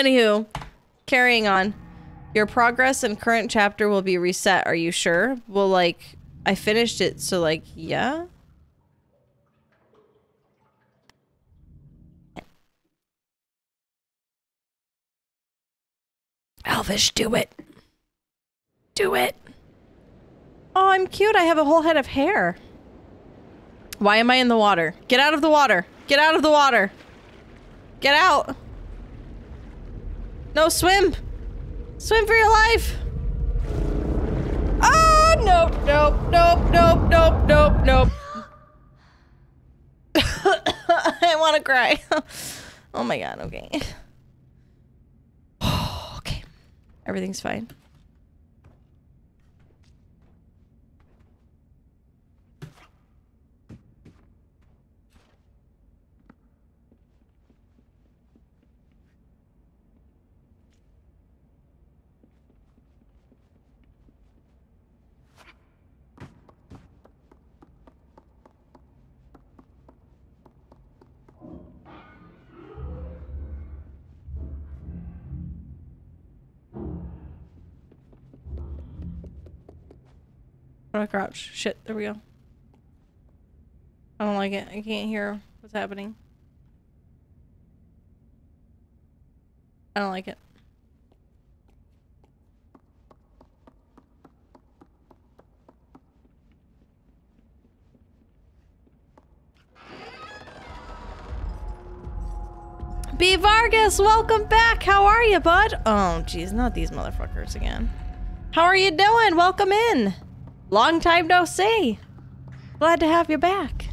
Anywho, carrying on. Your progress and current chapter will be reset. Are you sure? Well, like, I finished it, so like, yeah? Elvish, do it. Do it. Oh, I'm cute. I have a whole head of hair. Why am I in the water? Get out of the water. Get out of the water. Get out. No, swim. Swim for your life. Oh, nope, nope, nope, nope, nope, nope, nope. I want to cry. oh my god, okay. okay. Everything's fine. How do I crouch? Shit, there we go. I don't like it. I can't hear what's happening. I don't like it. B Vargas, welcome back. How are you, bud? Oh, geez, not these motherfuckers again. How are you doing? Welcome in. Long time no see. Glad to have you back.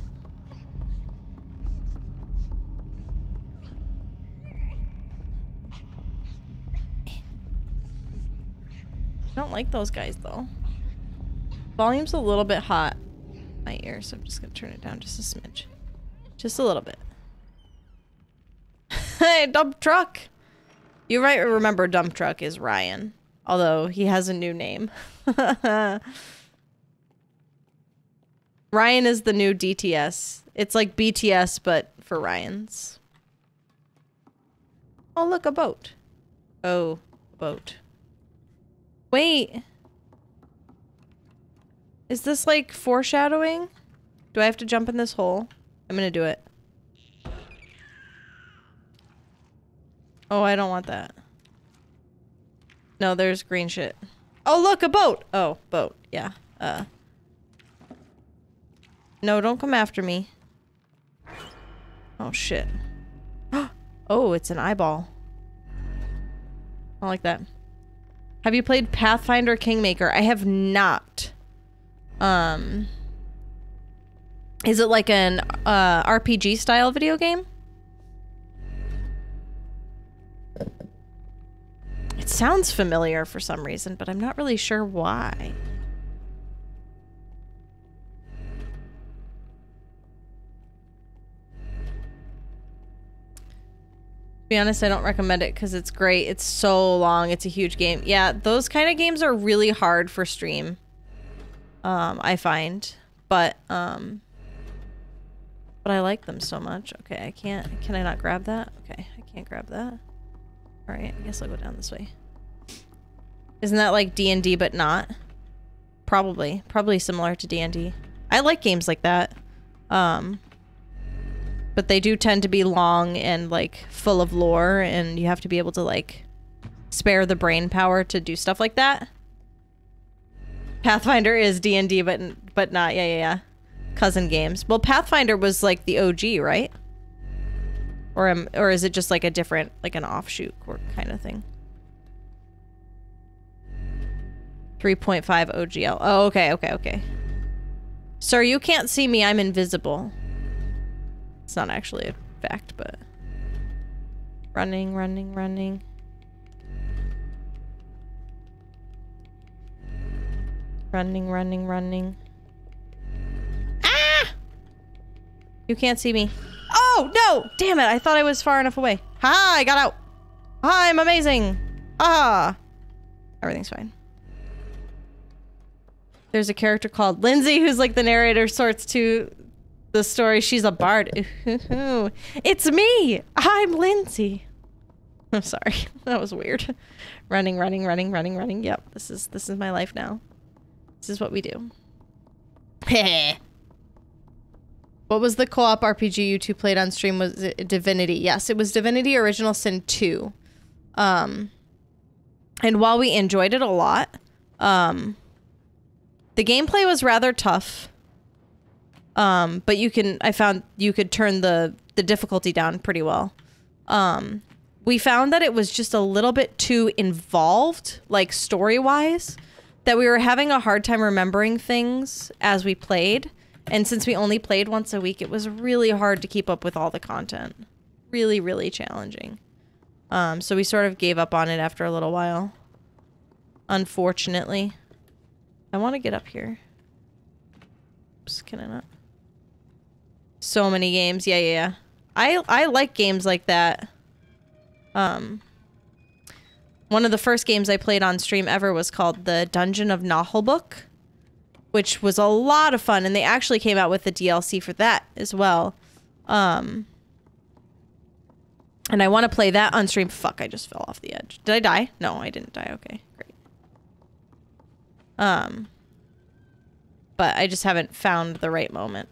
don't like those guys though. Volume's a little bit hot my ear, so I'm just gonna turn it down just a smidge. Just a little bit. hey, dump truck! You might remember dump truck is Ryan. Although he has a new name. Ryan is the new DTS. It's like BTS, but for Ryans. Oh, look, a boat. Oh, boat. Wait. Is this like foreshadowing? Do I have to jump in this hole? I'm gonna do it. Oh, I don't want that. No, there's green shit. Oh, look, a boat! Oh, boat. Yeah. Uh. No, don't come after me. Oh, shit. oh, it's an eyeball. I like that. Have you played Pathfinder Kingmaker? I have not. Um... Is it like an uh, RPG style video game? It sounds familiar for some reason, but I'm not really sure why. Be honest, I don't recommend it because it's great. It's so long. It's a huge game. Yeah, those kind of games are really hard for stream. Um, I find. But, um... But I like them so much. Okay, I can't... Can I not grab that? Okay, I can't grab that. Alright, I guess I'll go down this way. Isn't that like D&D but not? Probably. Probably similar to D&D. I like games like that. Um... But they do tend to be long and like full of lore and you have to be able to like spare the brain power to do stuff like that. Pathfinder is D&D but but not yeah yeah yeah. Cousin games. Well, Pathfinder was like the OG, right? Or um, or is it just like a different like an offshoot kind of thing? 3.5 OGL. Oh, okay, okay, okay. Sir, you can't see me. I'm invisible. It's not actually a fact, but... Running, running, running. Running, running, running. Ah! You can't see me. Oh, no! Damn it, I thought I was far enough away. Ha! I got out! I'm amazing! Ah! Everything's fine. There's a character called Lindsay who's like the narrator sorts to the story. She's a bard. it's me. I'm Lindsay. I'm sorry. That was weird. running, running, running, running, running. Yep. This is this is my life now. This is what we do. what was the co-op RPG you two played on stream? Was it Divinity? Yes, it was Divinity Original Sin 2. Um and while we enjoyed it a lot, um the gameplay was rather tough. Um, but you can I found you could turn the the difficulty down pretty well. Um, we found that it was just a little bit too involved, like story wise, that we were having a hard time remembering things as we played. And since we only played once a week, it was really hard to keep up with all the content. Really, really challenging. Um, so we sort of gave up on it after a little while. Unfortunately. I want to get up here. Oops, can I not? So many games. Yeah, yeah, yeah. I I like games like that. Um one of the first games I played on stream ever was called The Dungeon of Naheulbeuk, which was a lot of fun and they actually came out with the DLC for that as well. Um and I want to play that on stream. Fuck, I just fell off the edge. Did I die? No, I didn't die. Okay, great. Um but I just haven't found the right moment.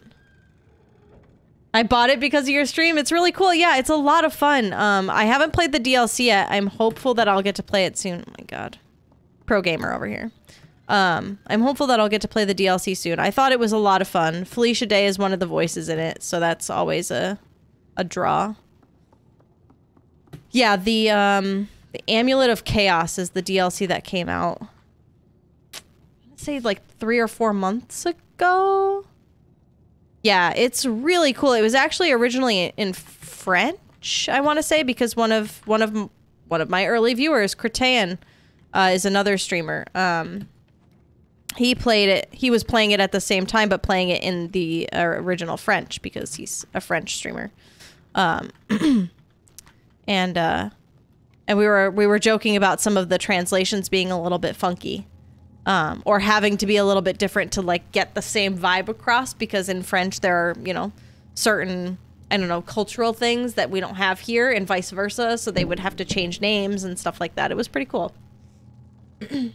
I bought it because of your stream. It's really cool. Yeah, it's a lot of fun. Um, I haven't played the DLC yet. I'm hopeful that I'll get to play it soon. Oh my god. Pro gamer over here. Um, I'm hopeful that I'll get to play the DLC soon. I thought it was a lot of fun. Felicia Day is one of the voices in it, so that's always a a draw. Yeah, the um the Amulet of Chaos is the DLC that came out. I'd say like 3 or 4 months ago. Yeah, it's really cool. It was actually originally in French, I want to say, because one of one of one of my early viewers, Cretan, uh, is another streamer. Um, he played it. He was playing it at the same time, but playing it in the uh, original French because he's a French streamer. Um, and uh, and we were we were joking about some of the translations being a little bit funky um, or having to be a little bit different to like get the same vibe across because in French there are you know certain I don't know cultural things that we don't have here and vice versa so they would have to change names and stuff like that. It was pretty cool.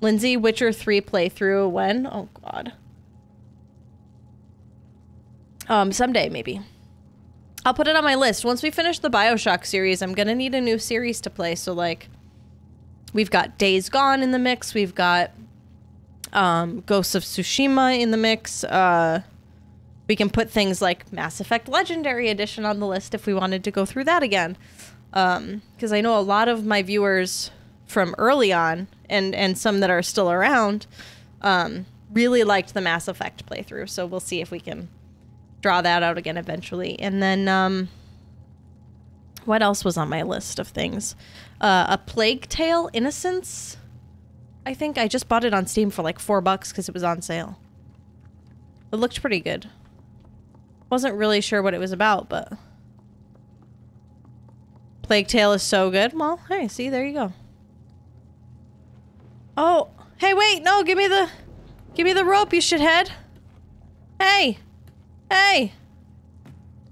Lindsay Witcher 3 playthrough when? Oh god. Um someday maybe. I'll put it on my list. Once we finish the BioShock series I'm gonna need a new series to play so like we've got Days Gone in the mix. We've got um, Ghosts of Tsushima in the mix. Uh, we can put things like Mass Effect Legendary Edition on the list if we wanted to go through that again. Because um, I know a lot of my viewers from early on and, and some that are still around um, really liked the Mass Effect playthrough. So we'll see if we can draw that out again eventually. And then um, what else was on my list of things? Uh, a Plague Tale Innocence. I think I just bought it on Steam for like four bucks because it was on sale. It looked pretty good. Wasn't really sure what it was about, but Plague Tale is so good. Well, hey, see, there you go. Oh, hey, wait, no, give me the, give me the rope, you shithead. Hey, hey.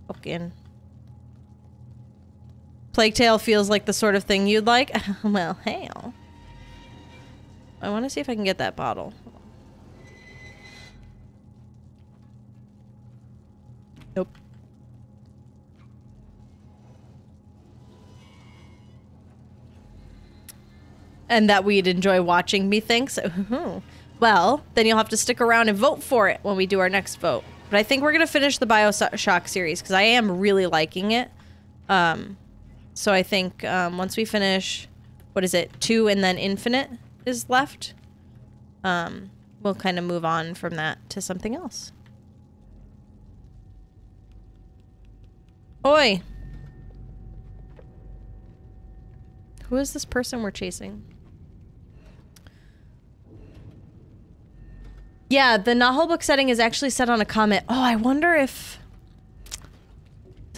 Fucking. Plague Tale feels like the sort of thing you'd like. well, hell. I want to see if I can get that bottle. Nope. And that we'd enjoy watching, methinks. well, then you'll have to stick around and vote for it when we do our next vote. But I think we're going to finish the Bioshock series because I am really liking it. Um, so I think um, once we finish, what is it, two and then infinite is left, um, we'll kind of move on from that to something else. Oi! Who is this person we're chasing? Yeah, the Naheulbeuk setting is actually set on a comet. Oh, I wonder if...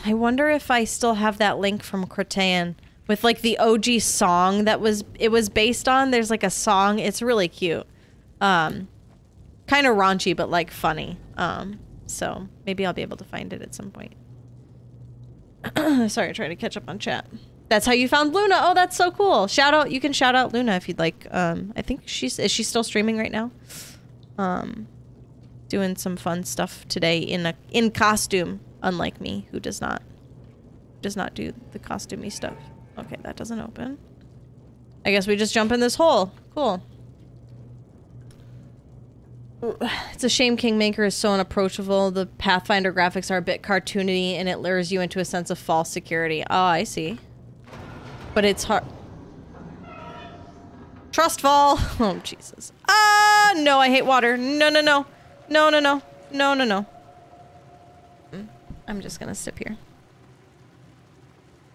I wonder if I still have that link from Cretan with like the OG song that was it was based on. There's like a song. It's really cute. Um kind of raunchy but like funny. Um so maybe I'll be able to find it at some point. Sorry, trying to catch up on chat. That's how you found Luna. Oh, that's so cool. Shout out. You can shout out Luna if you'd like. Um, I think she's is she still streaming right now? Um, doing some fun stuff today in a in costume. Unlike me, who does not does not do the costumey stuff. Okay, that doesn't open. I guess we just jump in this hole. Cool. It's a shame Kingmaker is so unapproachable. The Pathfinder graphics are a bit cartoony and it lures you into a sense of false security. Oh, I see. But it's hard. Trust fall. Oh, Jesus. Ah, no, I hate water. No, no, no. No, no, no. No, no, no. I'm just gonna sip here.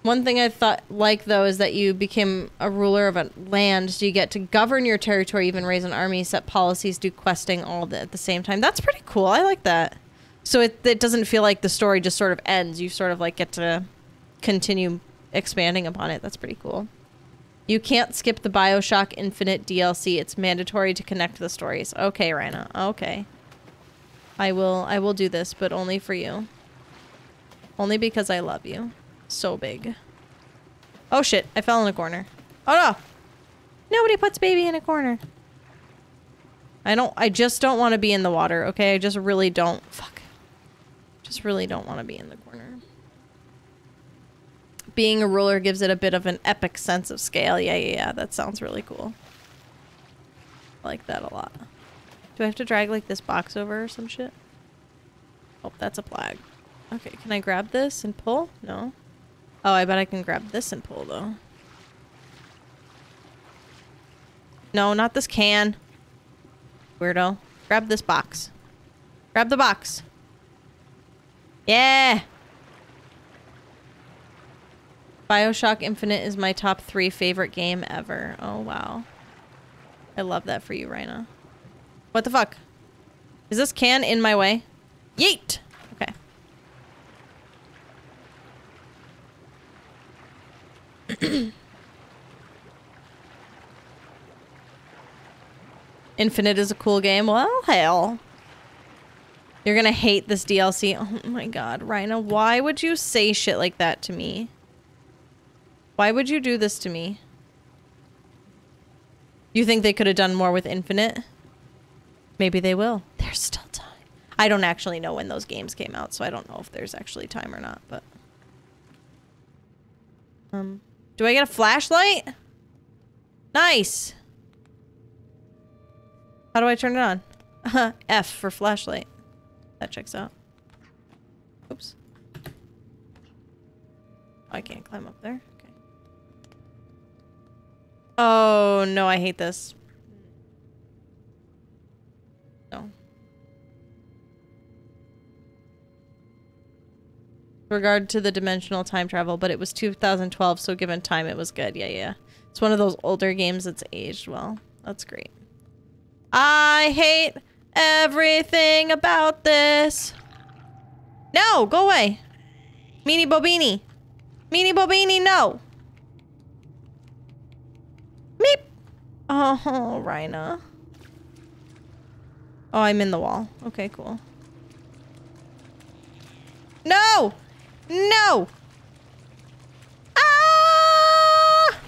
One thing I thought like though is that you became a ruler of a land, so you get to govern your territory, even raise an army, set policies, do questing all the, at the same time. That's pretty cool. I like that. So it it doesn't feel like the story just sort of ends. You sort of like get to continue expanding upon it. That's pretty cool. You can't skip the BioShock Infinite DLC. It's mandatory to connect the stories. Okay, Rhina. Okay. I will I will do this, but only for you. Only because I love you so big. Oh shit, I fell in a corner. Oh no! Nobody puts baby in a corner. I don't- I just don't want to be in the water, okay? I just really don't- fuck. Just really don't want to be in the corner. Being a ruler gives it a bit of an epic sense of scale. Yeah, yeah, yeah. That sounds really cool. I like that a lot. Do I have to drag, like, this box over or some shit? Oh, that's a flag. Okay, can I grab this and pull? No. Oh, I bet I can grab this and pull, though. No, not this can. Weirdo. Grab this box. Grab the box. Yeah! Bioshock Infinite is my top three favorite game ever. Oh, wow. I love that for you, Rhina. What the fuck? Is this can in my way? Yeet! Infinite is a cool game. Well, hell. You're gonna hate this DLC. Oh my god, Rhina, why would you say shit like that to me? Why would you do this to me? You think they could have done more with Infinite? Maybe they will. There's still time. I don't actually know when those games came out, so I don't know if there's actually time or not, but... Um... Do I get a flashlight? Nice. How do I turn it on? F for flashlight. That checks out. Oops. Oh, I can't climb up there. Okay. Oh, no, I hate this. Regard to the dimensional time travel, but it was 2012, so given time, it was good. Yeah, yeah. It's one of those older games that's aged well. That's great. I hate everything about this. No, go away. Meanie Bobini. Meanie Bobini, no. Meep. Oh, Rhina. Oh, I'm in the wall. Okay, cool. No! No! Ah!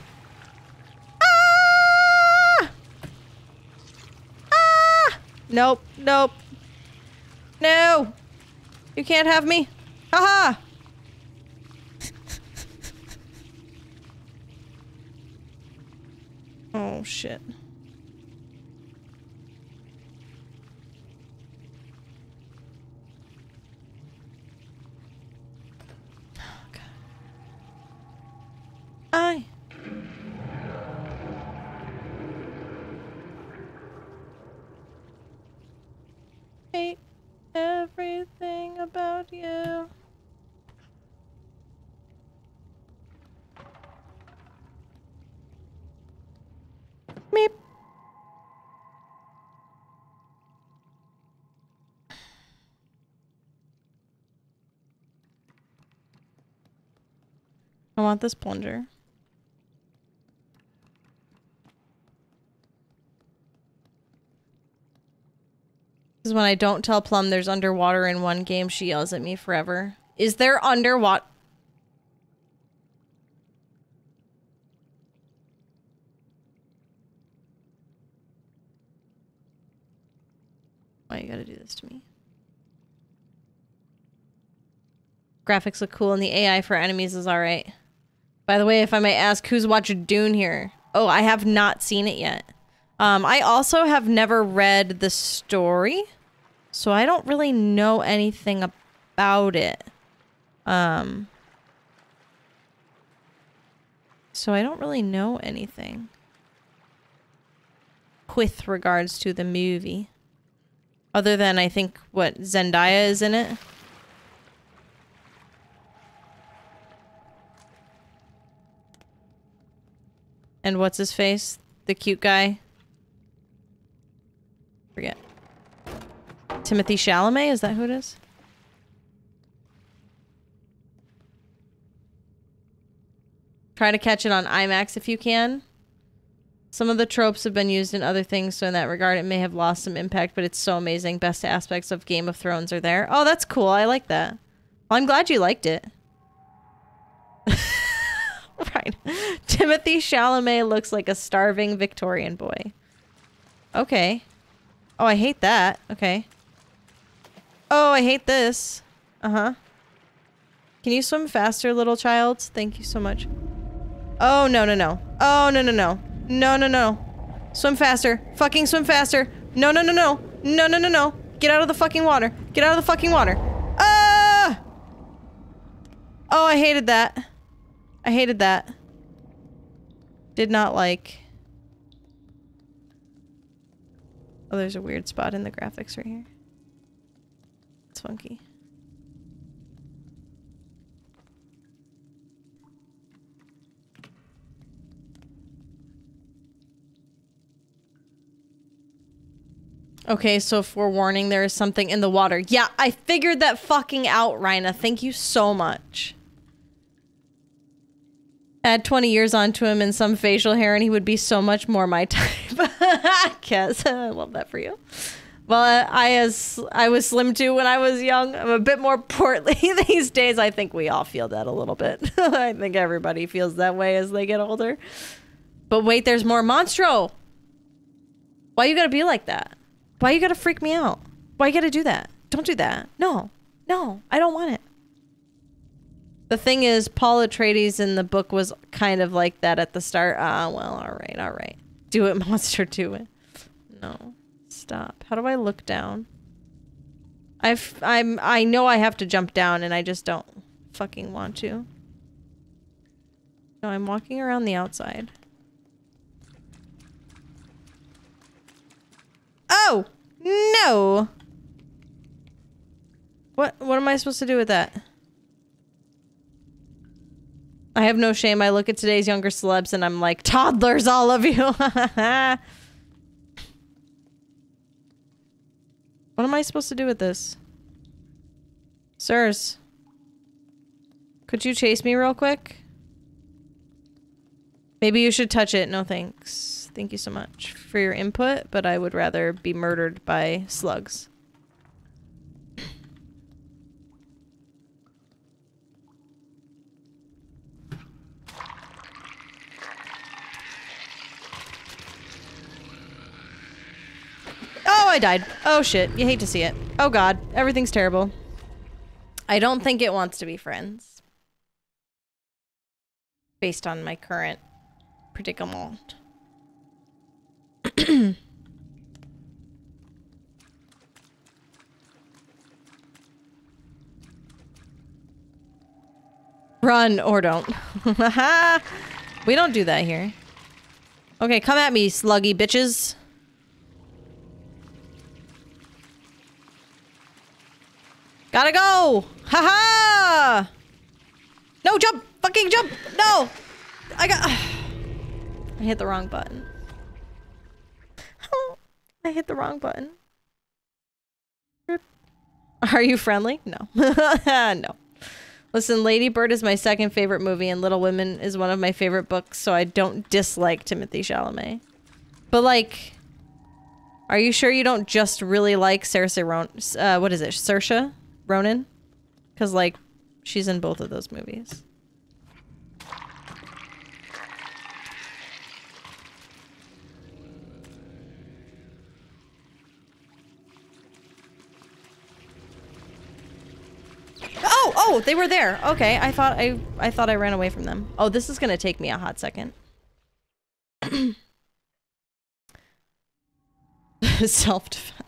Ah! Ah! Nope, nope. No! You can't have me. Haha! oh, shit. I want this plunger. This is when I don't tell Plum there's underwater in one game, she yells at me forever. Is there underwater? Why you gotta do this to me? Graphics look cool and the AI for enemies is alright. By the way, if I may ask, who's watched Dune here? Oh, I have not seen it yet. Um, I also have never read the story, so I don't really know anything about it. Um, so I don't really know anything with regards to the movie. Other than I think what Zendaya is in it. And what's his face? The cute guy. Forget. Timothy Chalamet, is that who it is? Try to catch it on IMAX if you can. Some of the tropes have been used in other things, so in that regard, it may have lost some impact, but it's so amazing. Best aspects of Game of Thrones are there. Oh, that's cool. I like that. Well, I'm glad you liked it. right. Timothy Chalamet looks like a starving Victorian boy. Okay. Oh, I hate that. Okay. Oh, I hate this. Uh-huh. Can you swim faster, little child? Thank you so much. Oh, no, no, no. Oh, no, no, no. No, no, no. Swim faster. Fucking swim faster. No, no, no, no. No, no, no, no. Get out of the fucking water. Get out of the fucking water. Ah! Oh, I hated that. I hated that. Did not like. Oh, there's a weird spot in the graphics right here. It's funky. Okay, so forewarning, there is something in the water. Yeah, I figured that fucking out, Rhina. Thank you so much. Add 20 years onto him and some facial hair and he would be so much more my type. Kez, I love that for you. Well, uh, I as I was slim too when I was young. I'm a bit more portly these days. I think we all feel that a little bit. I think everybody feels that way as they get older. But wait, there's more Monstro. Why you gotta be like that? Why you gotta freak me out? Why you gotta do that? Don't do that. No. No, I don't want it. The thing is, Paul Atreides in the book was kind of like that at the start. Ah, well, all right, all right. Do it, monster, do it. No, stop. How do I look down? I've, I'm, I know I have to jump down, and I just don't fucking want to. No, I'm walking around the outside. Oh! No! What, what am I supposed to do with that? I have no shame. I look at today's younger celebs and I'm like, toddlers, all of you. what am I supposed to do with this? Sirs. Could you chase me real quick? Maybe you should touch it. No thanks. Thank you so much for your input, but I would rather be murdered by slugs. Oh, I died. Oh shit, you hate to see it. Oh god, everything's terrible. I don't think it wants to be friends. Based on my current predicament. Run or don't. we don't do that here. Okay, come at me, sluggy bitches. Gotta go! Haha! -ha! No, jump! Fucking jump! No! I got... I hit the wrong button. I hit the wrong button. Are you friendly? No. no. Listen, Lady Bird is my second favorite movie, and Little Women is one of my favorite books, so I don't dislike Timothy Chalamet. But, like, are you sure you don't just really like Saoirse Ronan? Uh, what is it? Saoirse Ronan. Because, like, she's in both of those movies. Oh, oh, they were there. Okay, I thought I I thought I ran away from them. Oh, this is gonna take me a hot second. Self-defense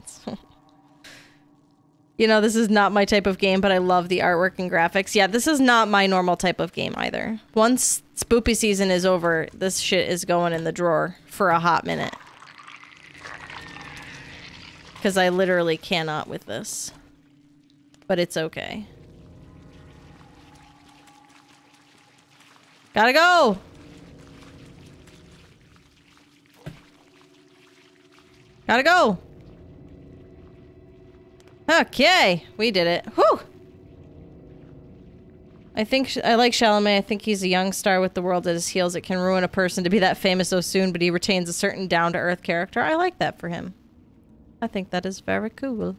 you know, this is not my type of game, but I love the artwork and graphics. Yeah, this is not my normal type of game either. Once spoopy season is over, this shit is going in the drawer for a hot minute. Because I literally cannot with this. But it's okay. Gotta go! Gotta go! Okay, we did it. Whew! I think I like Chalamet. I think he's a young star with the world at his heels. It can ruin a person to be that famous so soon, but he retains a certain down-to-earth character. I like that for him. I think that is very cool.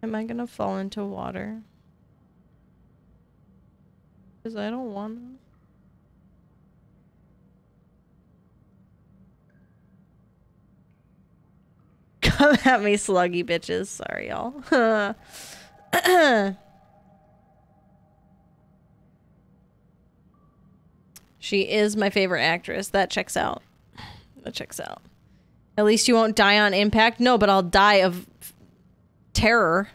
Am I gonna fall into water? Because I don't want to. Come at me, sluggy bitches. Sorry, y'all. she is my favorite actress. That checks out. That checks out. At least you won't die on impact. No, but I'll die of terror.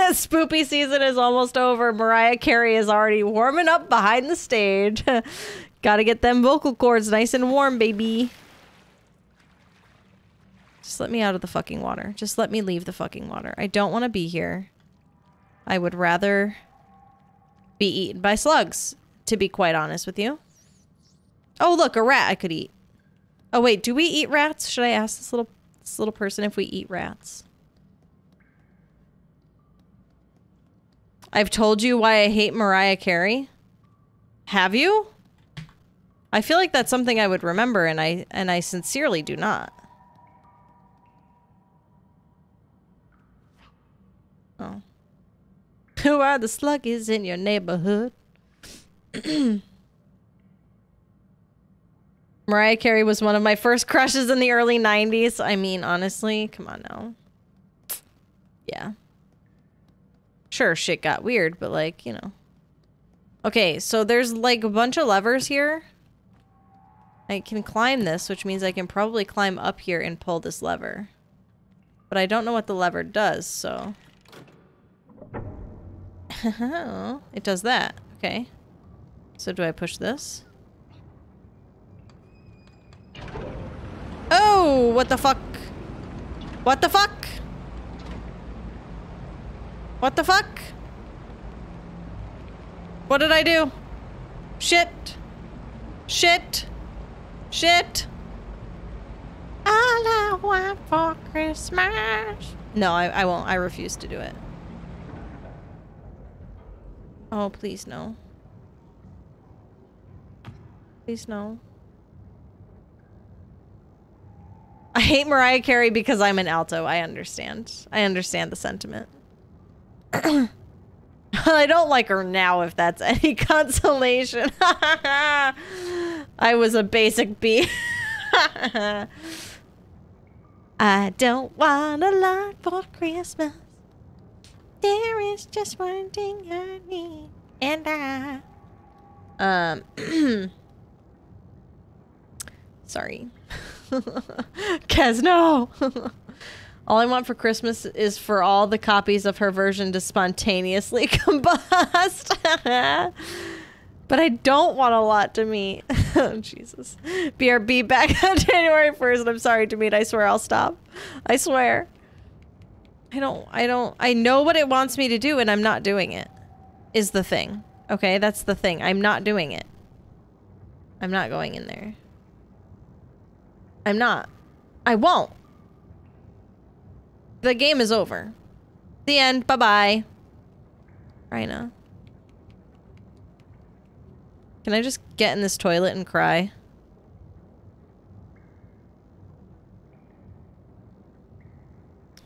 Spoopy season is almost over. Mariah Carey is already warming up behind the stage. Gotta get them vocal cords nice and warm, baby. Just let me out of the fucking water. Just let me leave the fucking water. I don't want to be here. I would rather be eaten by slugs, to be quite honest with you. Oh, look, a rat I could eat. Oh, wait, do we eat rats? Should I ask this little this little person if we eat rats. I've told you why I hate Mariah Carey. Have you? I feel like that's something I would remember and I and I sincerely do not. Oh. Who are the sluggies in your neighborhood? Mariah Carey was one of my first crushes in the early 90s. I mean, honestly, come on now. Yeah. Sure, shit got weird, but like, you know. Okay, so there's like a bunch of levers here. I can climb this, which means I can probably climb up here and pull this lever. But I don't know what the lever does, so... it does that. Okay. So do I push this? Oh, what the fuck? What the fuck? What the fuck? What did I do? Shit. Shit. Shit. All I want for Christmas. No, I, I won't. I refuse to do it. Oh, please no. Please no. I hate Mariah Carey because I'm an alto. I understand. I understand the sentiment. I don't like her now, if that's any consolation. I was a basic B. I don't want a lot for Christmas. There is just one thing I need, and I. Um. Sorry. Kaz, no! All I want for Christmas is for all the copies of her version to spontaneously combust. but I don't want a lot to meet. oh, Jesus. BRB back on January 1st. I'm sorry to meet. I swear I'll stop. I swear. I don't, I don't, I know what it wants me to do and I'm not doing it. Is the thing. Okay, that's the thing. I'm not doing it. I'm not going in there. I'm not. I won't. The game is over. The end. Bye-bye. Rhina. Can I just get in this toilet and cry?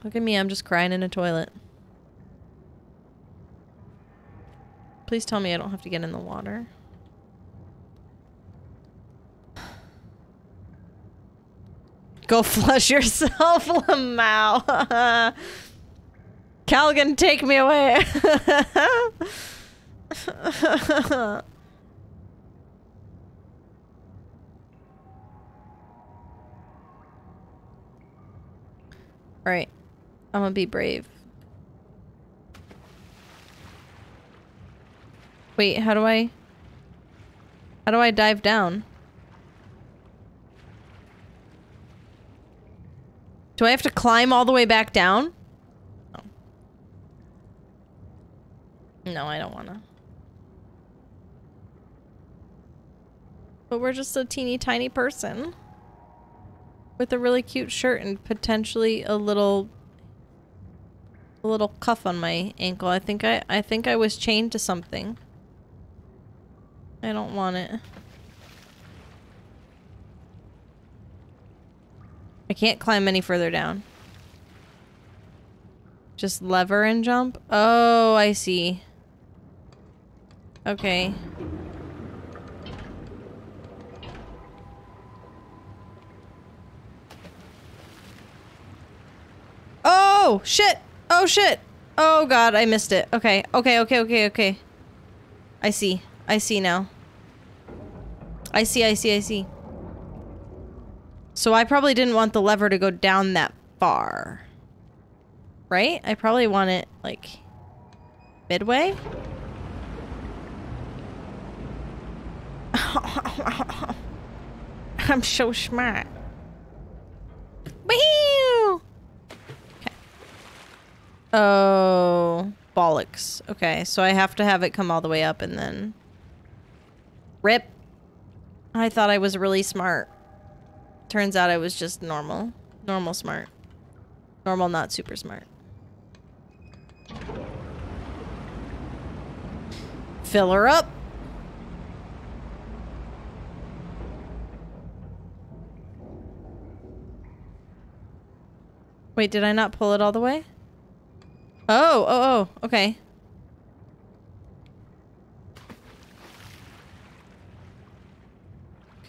Look at me, I'm just crying in a toilet. Please tell me I don't have to get in the water. Go flush yourself, Lamau. Calgon, take me away. Alright. I'm gonna be brave. Wait, how do I... How do I dive down? Do I have to climb all the way back down? No. No, I don't wanna. But we're just a teeny tiny person. With a really cute shirt and potentially a little... A little cuff on my ankle. I think I, I think I was chained to something. I don't want it. I can't climb any further down. Just lever and jump? Oh, I see. Okay. Oh, shit! Oh, shit! Oh, God, I missed it. Okay, okay, okay, okay, okay. I see. I see now. I see, I see, I see. So I probably didn't want the lever to go down that far. Right? I probably want it, like, midway? I'm so smart. Okay. Oh, bollocks. Okay, so I have to have it come all the way up and then... Rip. I thought I was really smart. Turns out I was just normal. Normal smart. Normal, not super smart. Fill her up. Wait, did I not pull it all the way? Oh, oh, oh, okay.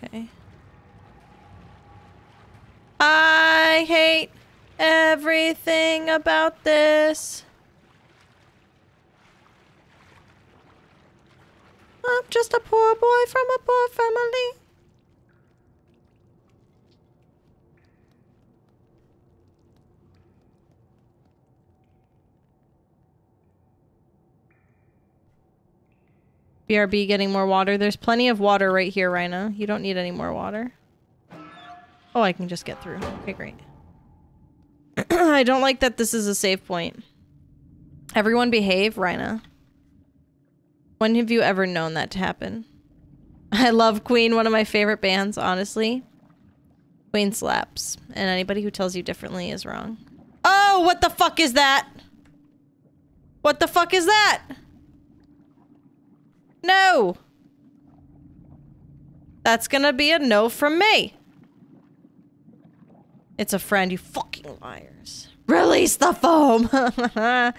Okay. I hate everything about this. I'm just a poor boy from a poor family. BRB getting more water. There's plenty of water right here, Rhino. You don't need any more water. Oh, I can just get through. Okay, great. I don't like that this is a save point. Everyone behave, Rhino. When have you ever known that to happen? I love Queen, one of my favorite bands, honestly. Queen slaps. And anybody who tells you differently is wrong. Oh, what the fuck is that? What the fuck is that? No! That's gonna be a no from me. It's a friend, you fucking liars. Release the foam!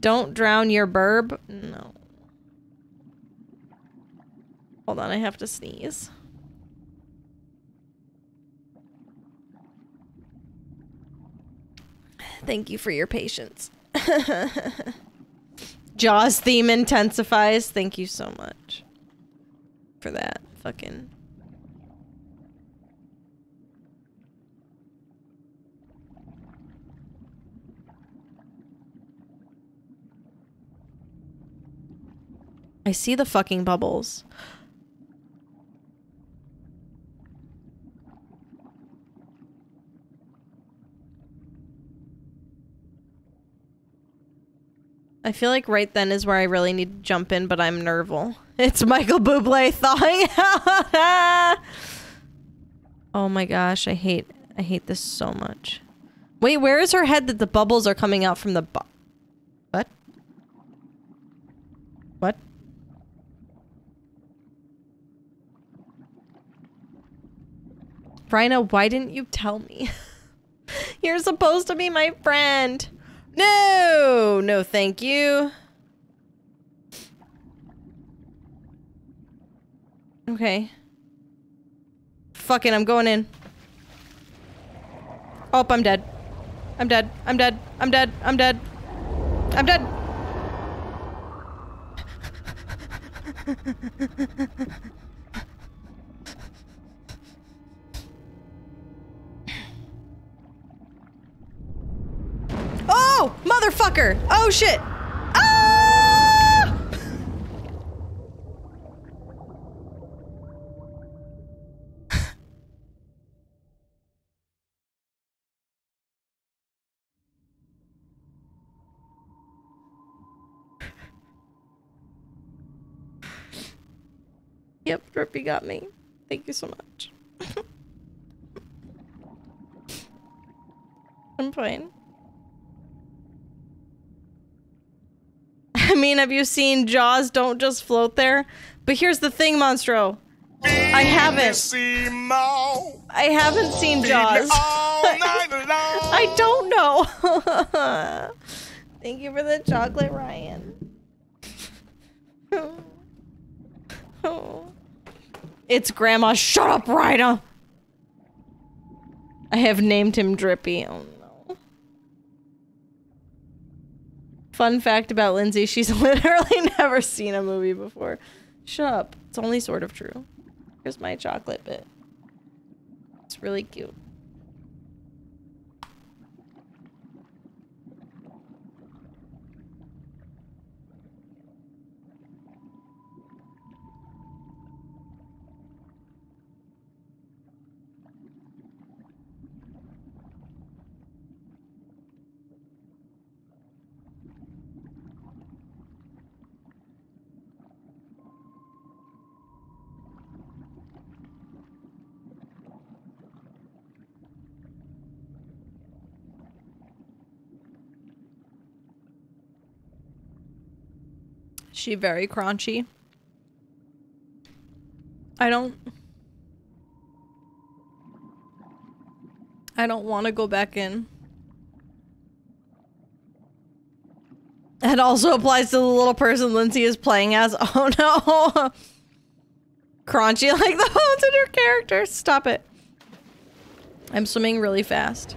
Don't drown your burb. No. Hold on, I have to sneeze. Thank you for your patience. Jaws theme intensifies. Thank you so much for that. Fucking. I see the fucking bubbles. I feel like right then is where I really need to jump in, but I'm nerval. It's Michael Bublé thawing out. oh my gosh, I hate I hate this so much. Wait, where is her head that the bubbles are coming out from the bu- What? What? Rhino, why didn't you tell me? You're supposed to be my friend. No! No, thank you. Okay. Fucking, I'm going in. Oh, I'm dead. I'm dead. I'm dead. I'm dead. I'm dead. I'm dead. motherfucker. Oh, shit. Ah! Yep, Drippy got me. Thank you so much. I'm fine. I mean, have you seen Jaws? Don't just float there. But here's the thing, Monstro. I haven't. I haven't seen Jaws. I don't know. Thank you for the chocolate, Ryan. It's Grandma. Shut up, Ryder. I have named him Drippy. Oh no. Fun fact about Lindsay, she's literally never seen a movie before. Shut up. It's only sort of true. Here's my chocolate bit. It's really cute. Very crunchy. I don't... I don't want to go back in. That also applies to the little person Lindsay is playing as. Oh no! Crunchy like the bones in your character. Stop it. I'm swimming really fast.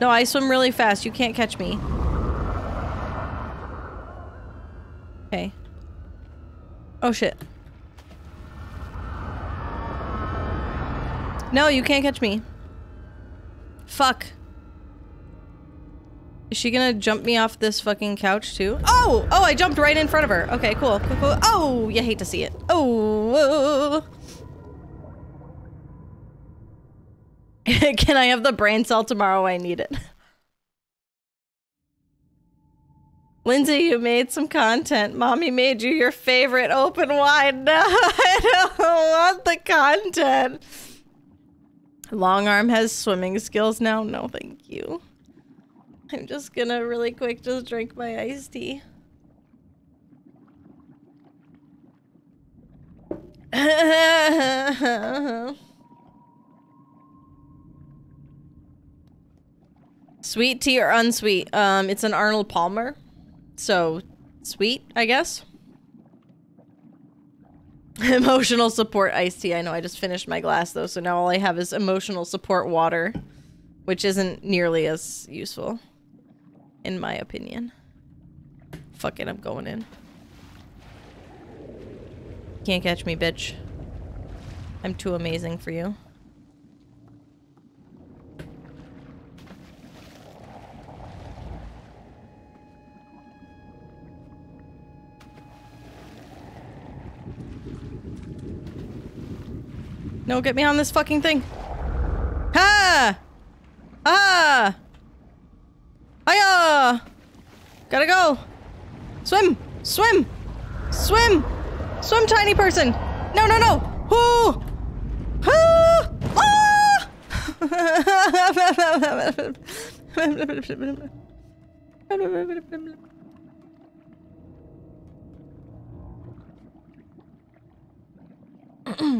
No, I swim really fast. You can't catch me. Okay. Oh shit. No, you can't catch me. Fuck. Is she gonna jump me off this fucking couch too? Oh! Oh, I jumped right in front of her. Okay, cool. cool, cool. Oh, you hate to see it. Oh. Can I have the brain cell tomorrow? I need it. Lindsay, you made some content. Mommy made you your favorite open wide. No, I don't want the content. Long arm has swimming skills now. No, thank you. I'm just gonna really quick just drink my iced tea. Sweet tea or unsweet? Um, it's an Arnold Palmer. So, sweet, I guess. emotional support iced tea. I know I just finished my glass though, so now all I have is emotional support water, which isn't nearly as useful, in my opinion. Fuck it, I'm going in. Can't catch me, bitch. I'm too amazing for you. No, get me on this fucking thing. Ha! Ah! Hiya! Gotta go. Swim! Swim! Swim! Swim, tiny person! No, no, no! Ooh! Ah!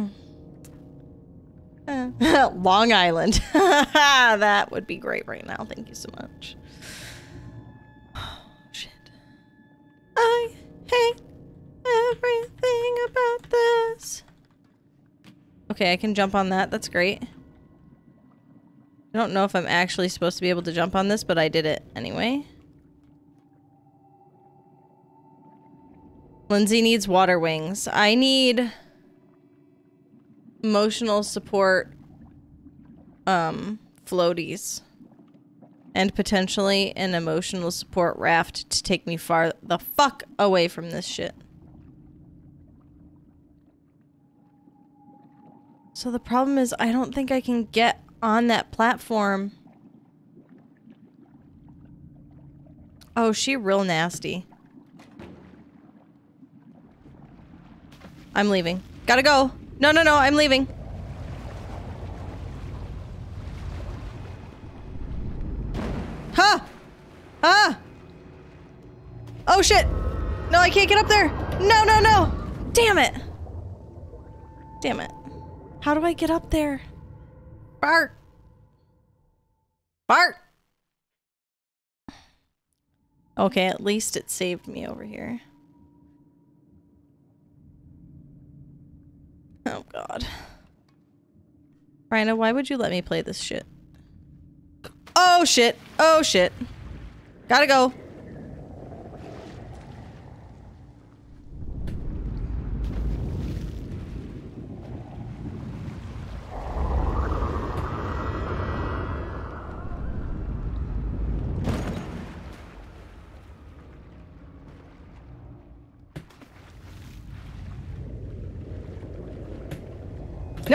Long Island. that would be great right now. Thank you so much. Oh, shit. I hate everything about this. Okay, I can jump on that. That's great. I don't know if I'm actually supposed to be able to jump on this, but I did it anyway. Lindsay needs water wings. I need emotional support um floaties and potentially an emotional support raft to take me far the fuck away from this shit. So the problem is I don't think I can get on that platform. Oh, she real nasty. I'm leaving. Gotta go. No, no, no, I'm leaving. Huh! Ah! Oh shit! No, I can't get up there! No, no, no! Damn it! Damn it. How do I get up there? Bart! Bart! Okay, at least it saved me over here. Oh god. Rhina, why would you let me play this shit? Oh shit! Oh shit! Gotta go!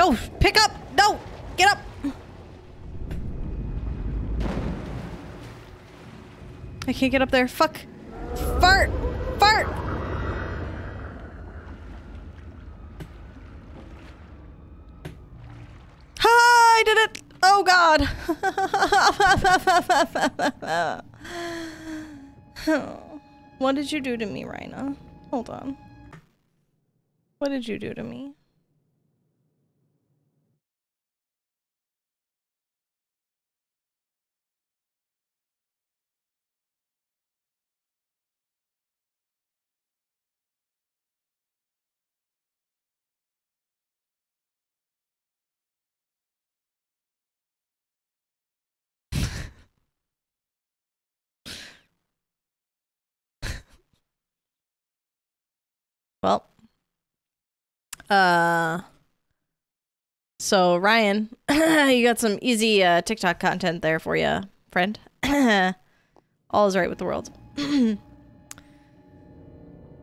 No! Pick up! No! Get up! I can't get up there. Fuck! Fart! Fart! Ha! I did it! Oh god! what did you do to me, Rhina? Hold on. What did you do to me? Uh, so Ryan, you got some easy uh, TikTok content there for you, friend. All is right with the world. the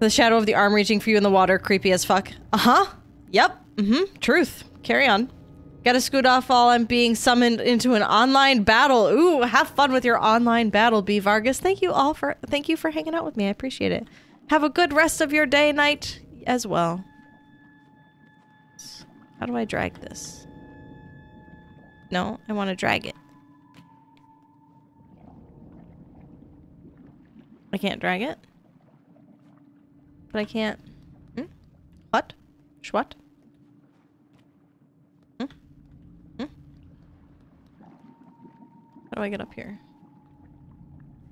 shadow of the arm reaching for you in the water, creepy as fuck. Uh huh. Yep. Mm hmm. Truth. Carry on. Gotta scoot off while I'm being summoned into an online battle. Ooh, have fun with your online battle, B Vargas. Thank you all for thank you for hanging out with me. I appreciate it. Have a good rest of your day, night as well. How do I drag this? No, I want to drag it. I can't drag it. But I can't. Hmm? What? Schwat? Hmm? Hmm? How do I get up here?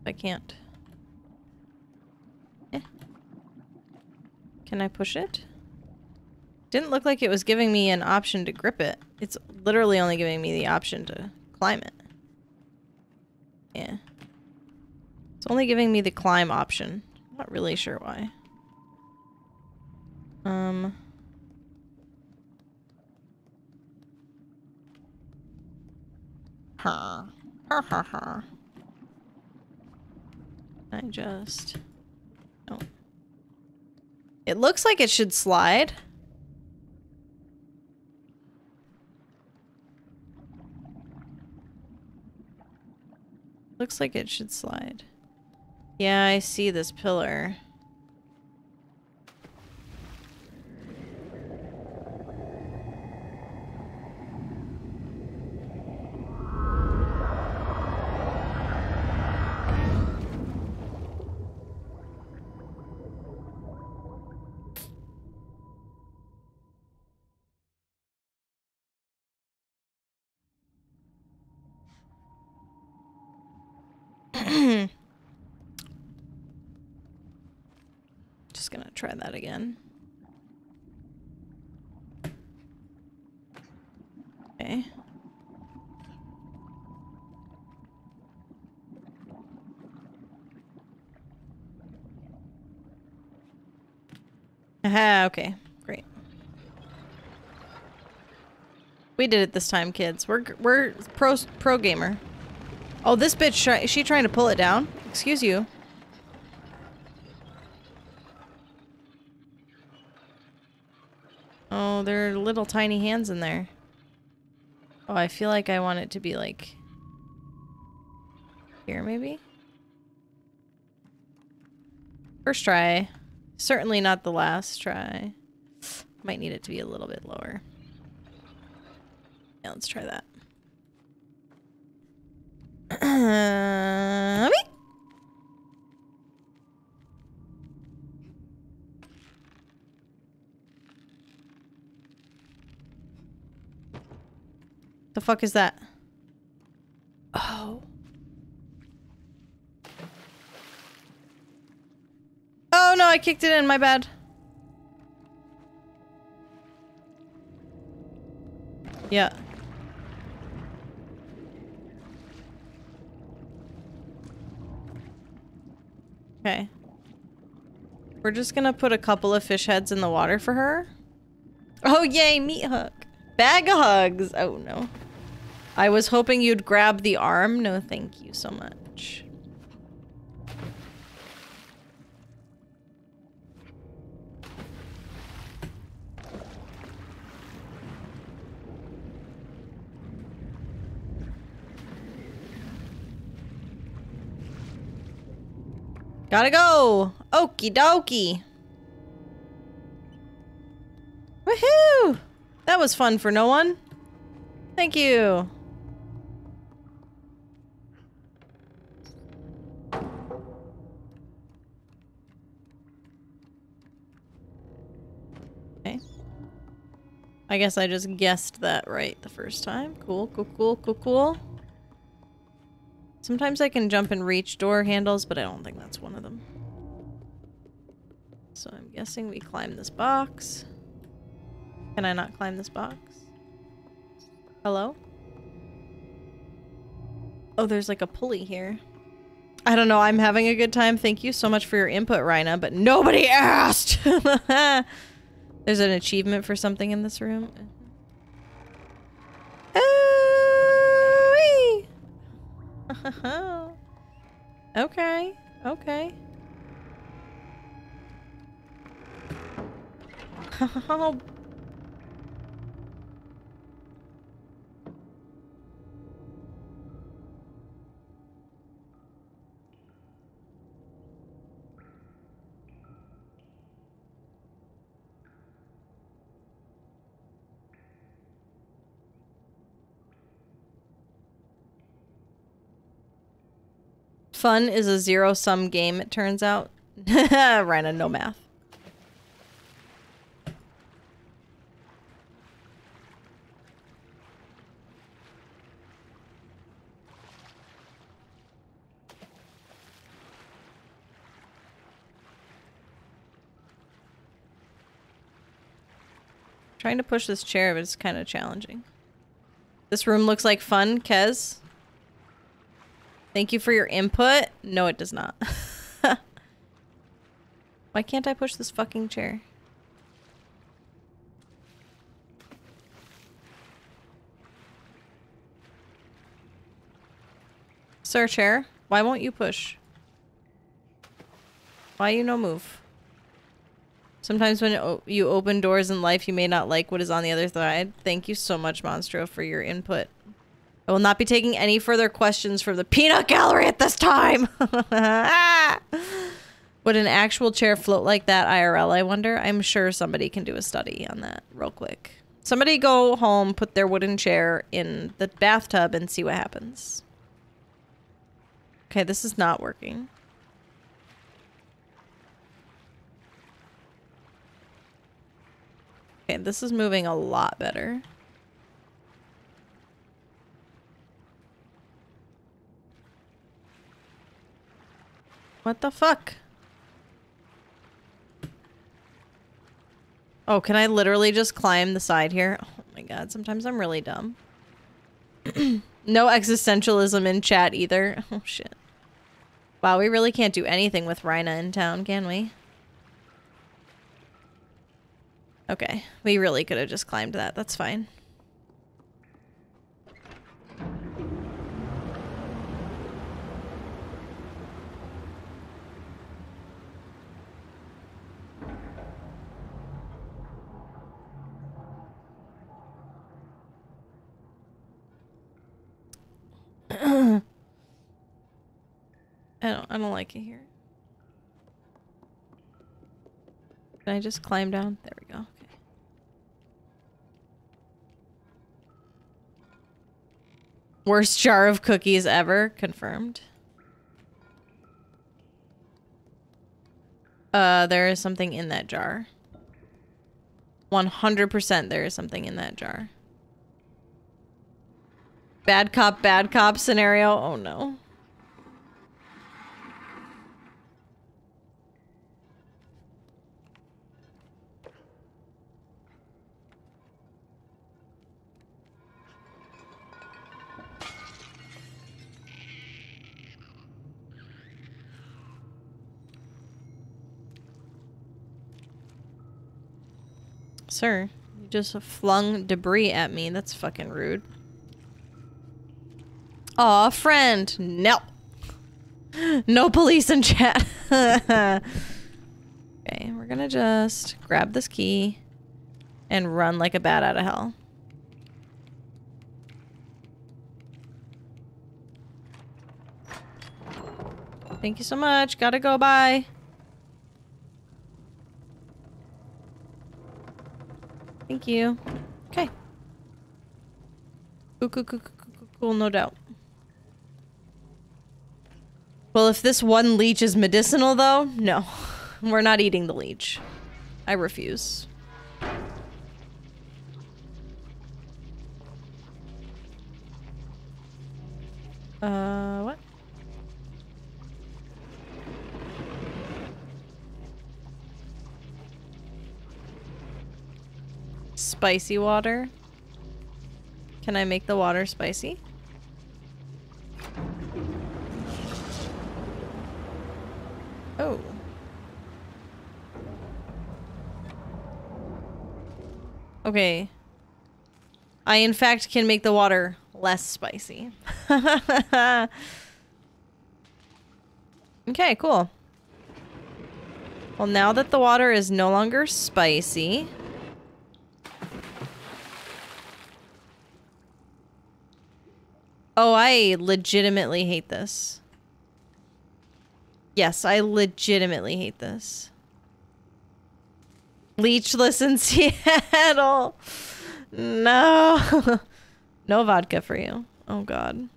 I can't. Can I push it? Didn't look like it was giving me an option to grip it. It's literally only giving me the option to climb it. Yeah. It's only giving me the climb option. Not really sure why. Um... Ha ha ha. I just... Oh. It looks like it should slide. Looks like it should slide. Yeah, I see this pillar. Just gonna try that again. Haha, okay. Great. We did it this time, kids. We're we're pro pro gamer. Oh, this bitch, is she trying to pull it down? Excuse you. Oh, there are little tiny hands in there. Oh, I feel like I want it to be like... Here, maybe? First try. Certainly not the last try. Might need it to be a little bit lower. Yeah, let's try that. The fuck is that? Oh. Oh I kicked it in, my bad. Yeah. Okay. We're just gonna put a couple of fish heads in the water for her. Oh yay, meat hook. Bag of hugs. Oh no. I was hoping you'd grab the arm. No, thank you so much. Gotta go! Okie dokie! Woohoo! That was fun for no one. Thank you. Okay. I guess I just guessed that right the first time. Cool, cool, cool, cool, cool. Sometimes I can jump and reach door handles, but I don't think that's one of them. So I'm guessing we climb this box. Can I not climb this box? Hello? Oh, there's like a pulley here. I don't know. I'm having a good time. Thank you so much for your input, Rhina, but nobody asked! there's an achievement for something in this room. okay. Okay. Oh, Fun is a zero-sum game, it turns out. Rhina, no math. Trying to push this chair, but it's kind of challenging. This room looks like fun, Kez. Thank you for your input. No, it does not. Why can't I push this fucking chair? Sir chair, why won't you push? Why you no move? Sometimes when you open doors in life, you may not like what is on the other side. Thank you so much, Monstro, for your input. I will not be taking any further questions from the peanut gallery at this time. Would an actual chair float like that IRL, I wonder? I'm sure somebody can do a study on that real quick. Somebody go home, put their wooden chair in the bathtub and see what happens. Okay, this is not working. Okay, this is moving a lot better. What the fuck? Oh, can I literally just climb the side here? Oh my god, sometimes I'm really dumb. no existentialism in chat either. Oh shit. Wow, we really can't do anything with Rhina in town, can we? Okay, we really could have just climbed that. That's fine. I don't I don't like it here. Can I just climb down? There we go. Okay. Worst jar of cookies ever. Confirmed. Uh, there is something in that jar. 100% there is something in that jar. Bad cop, bad cop scenario. Oh no. Sir, you just flung debris at me. That's fucking rude. Aw, friend. No. No police in chat. okay, we're gonna just grab this key and run like a bat out of hell. Thank you so much. Gotta go. Bye. Thank you. Okay. Cool, cool, cool, cool, cool, no doubt. Well, if this one leech is medicinal, though, no. We're not eating the leech. I refuse. Uh, what? Spicy water. Can I make the water spicy? Oh. Okay. I, in fact, can make the water less spicy. okay, cool. Well, now that the water is no longer spicy... Oh, I legitimately hate this. Yes, I legitimately hate this. Leechless in Seattle. No. no vodka for you. Oh, God.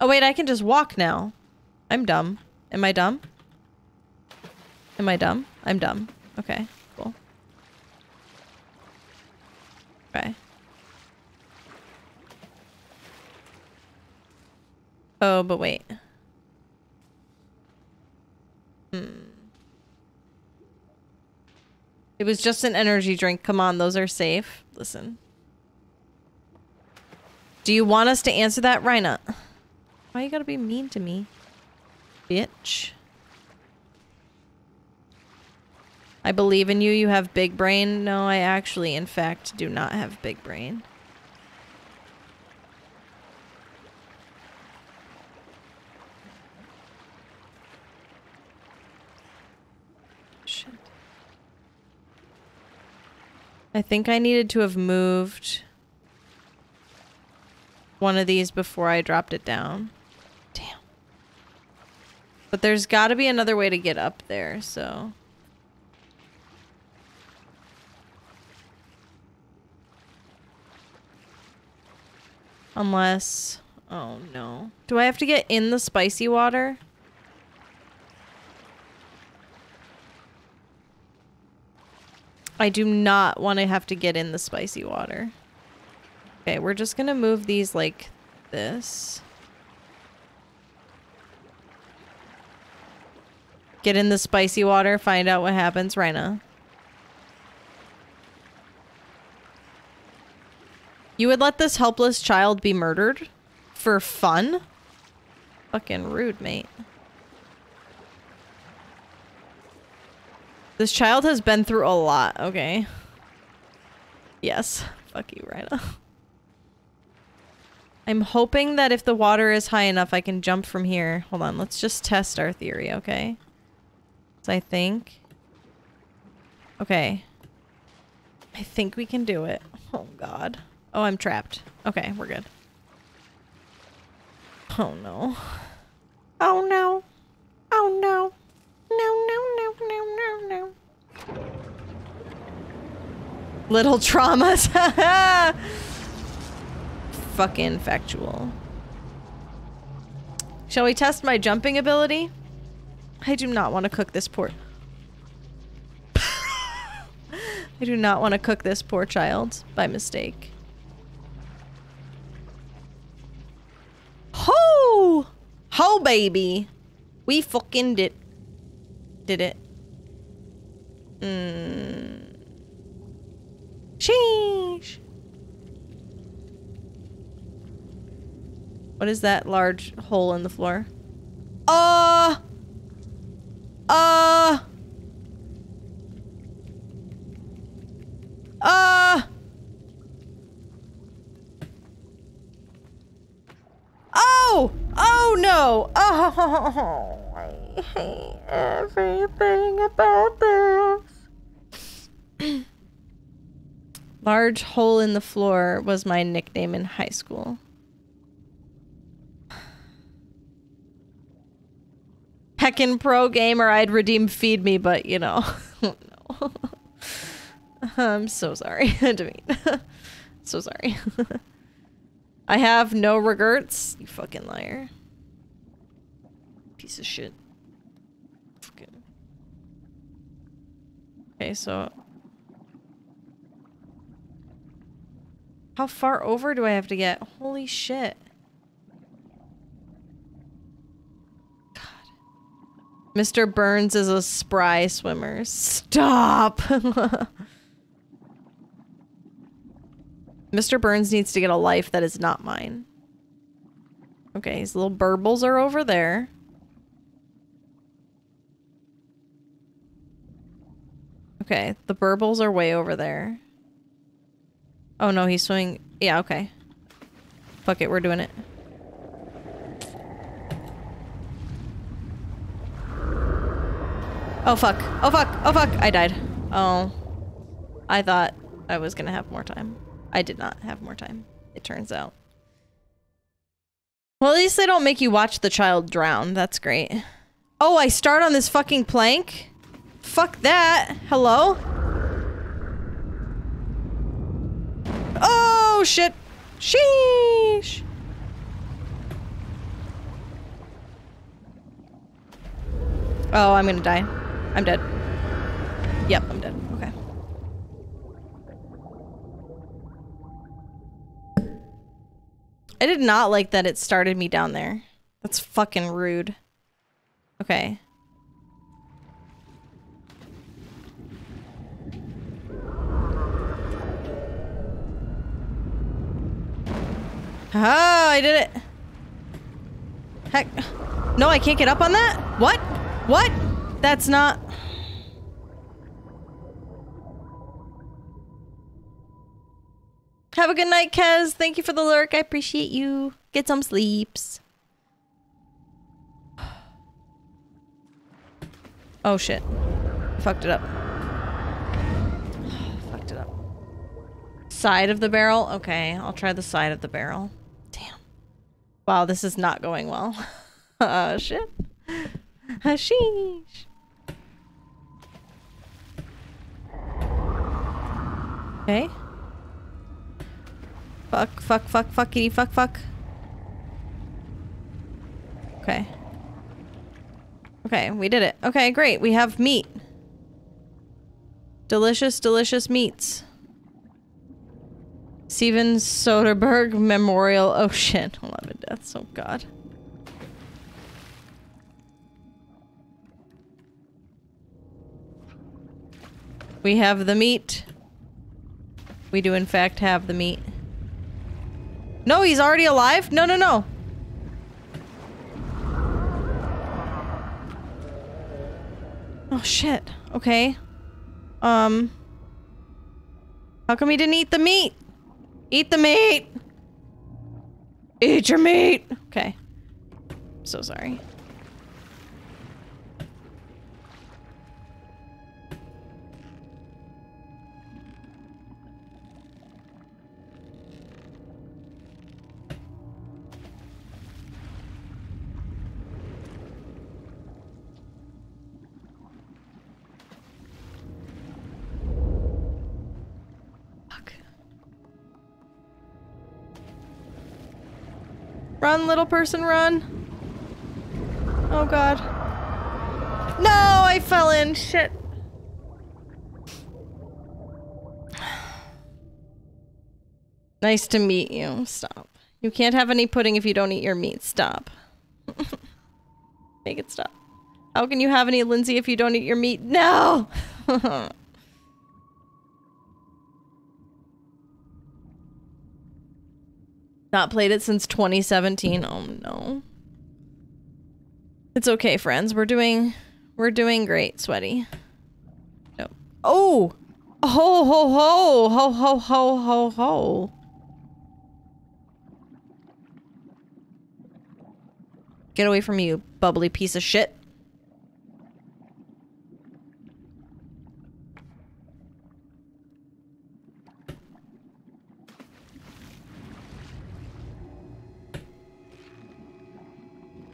Oh, wait, I can just walk now. I'm dumb. Am I dumb? Am I dumb? I'm dumb. Okay, cool. Okay. Oh, but wait. Hmm. It was just an energy drink. Come on, those are safe. Listen. Do you want us to answer that, Rhina? Why you gotta be mean to me? Bitch. I believe in you. You have big brain. No, I actually, in fact, do not have big brain. I think I needed to have moved one of these before I dropped it down. Damn. But there's got to be another way to get up there, so... Unless... Oh, no. Do I have to get in the spicy water? I do not want to have to get in the spicy water. Okay, we're just to move these like this. Get in the spicy water, find out what happens, Rhina. You would let this helpless child be murdered? For fun? Fucking rude, mate. This child has been through a lot, okay? Yes. Fuck you, Rhina. I'm hoping that if the water is high enough, I can jump from here. Hold on, let's just test our theory, okay? So I think... Okay. I think we can do it. Oh, God. Oh, I'm trapped. Okay, we're good. Oh, no. Oh, no. Oh, no. No, no, no, no, no, no. Little traumas. Fucking factual. Shall we test my jumping ability? I do not want to cook this poor... I do not want to cook this poor child by mistake. Ho! Ho, baby! We fucking did... Did it. Mmm... Sheesh! What is that large hole in the floor? Uh... Uh... Uh... Oh! Oh no! Oh, I hate everything about this. Large hole in the floor was my nickname in high school. Heckin' pro gamer, I'd redeem feed me, but you know. no. I'm so sorry, Devine. so sorry. I have no regrets. You fucking liar. Piece of shit. Fucking. Okay, so How far over do I have to get? Holy shit. God. Mr. Burns is a spry swimmer. Stop! Mr. Burns needs to get a life that is not mine. Okay, his little burbles are over there. Okay, the burbles are way over there. Oh no, he's swimming. Yeah, okay. Fuck it, we're doing it. Oh fuck. Oh fuck. Oh fuck. I died. Oh. I thought I was gonna have more time. I did not have more time, it turns out. Well, at least they don't make you watch the child drown. That's great. Oh, I start on this fucking plank? Fuck that. Hello? Oh, shit. Sheesh. Oh, I'm gonna die. I'm dead. Yep, I'm dead. Okay. I did not like that it started me down there. That's fucking rude. Okay. Ah, I did it. Heck. No, I can't get up on that? What? What? That's not... Have a good night, Kez. Thank you for the lurk. I appreciate you. Get some sleeps. Oh, shit. Fucked it up. Fucked it up. Side of the barrel? Okay, I'll try the side of the barrel. Wow, this is not going well. uh, shit. Hashish. Okay. Fuck, fuck, fuck, fuckity, fuck, fuck. Okay. Okay, we did it. Okay, great. We have meat. Delicious, delicious meats. Steven Soderbergh Memorial Ocean. 11 deaths. Oh, God. We have the meat. We do, in fact, have the meat. No, he's already alive? No, no, no. Oh, shit. Okay. Um. How come he didn't eat the meat? Eat the meat! Eat your meat! Okay. So sorry. Little person, run. Oh god. No, I fell in. Shit. Nice to meet you. Stop. You can't have any pudding if you don't eat your meat. Stop. Make it stop. How can you have any Lindsay if you don't eat your meat? No! Not played it since 2017. Oh no. It's okay, friends. We're doing we're doing great, sweaty. No. Oh! Ho ho ho ho ho ho ho ho. Get away from you bubbly piece of shit.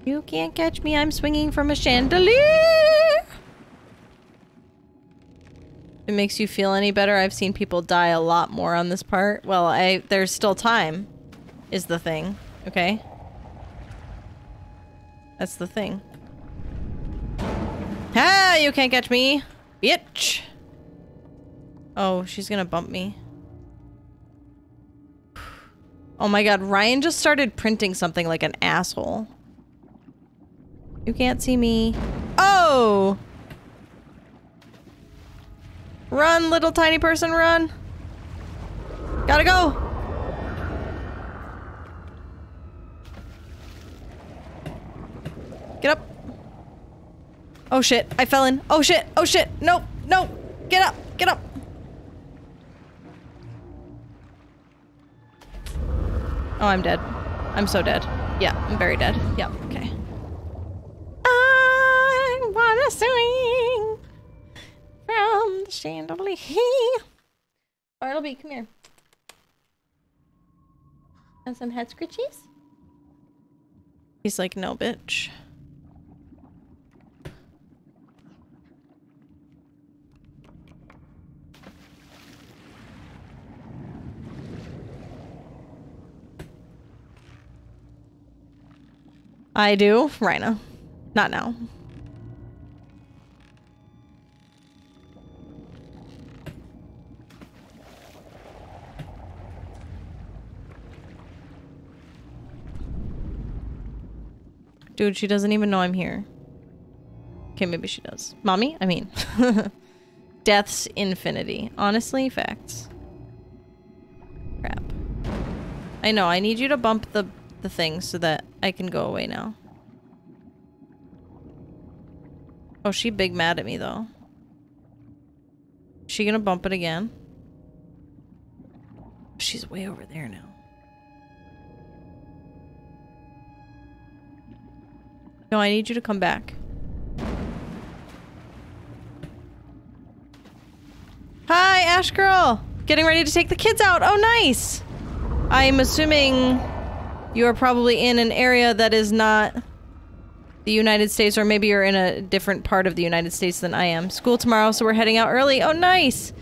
You can't catch me, I'm swinging from a chandelier! It makes you feel any better, I've seen people die a lot more on this part. Well, I- there's still time, is the thing, okay? That's the thing. Ah, you can't catch me! Bitch! Oh, she's gonna bump me. Oh my god, Ryan just started printing something like an asshole. You can't see me. Oh! Run, little tiny person, run! Gotta go! Get up. Oh shit, I fell in. Oh shit, oh shit, no, no! Get up, get up! Oh, I'm dead. I'm so dead. Yeah, I'm very dead. Yep, okay. I wanna swing from the chandelier. Bartleby, come here. And some head scritchies? He's like, no, bitch. I do. Rhino. Not now. Dude, she doesn't even know I'm here. Okay, maybe she does. Mommy? I mean. Death's infinity. Honestly, facts. Crap. I know, I need you to bump the, the thing so that I can go away now. Oh, she big mad at me though. She gonna bump it again? She's way over there now. No, I need you to come back. Hi, Ash Girl! Getting ready to take the kids out. Oh, nice! I'm assuming you are probably in an area that is not the United States, or maybe you're in a different part of the United States than I am. School tomorrow, so we're heading out early. Oh, nice!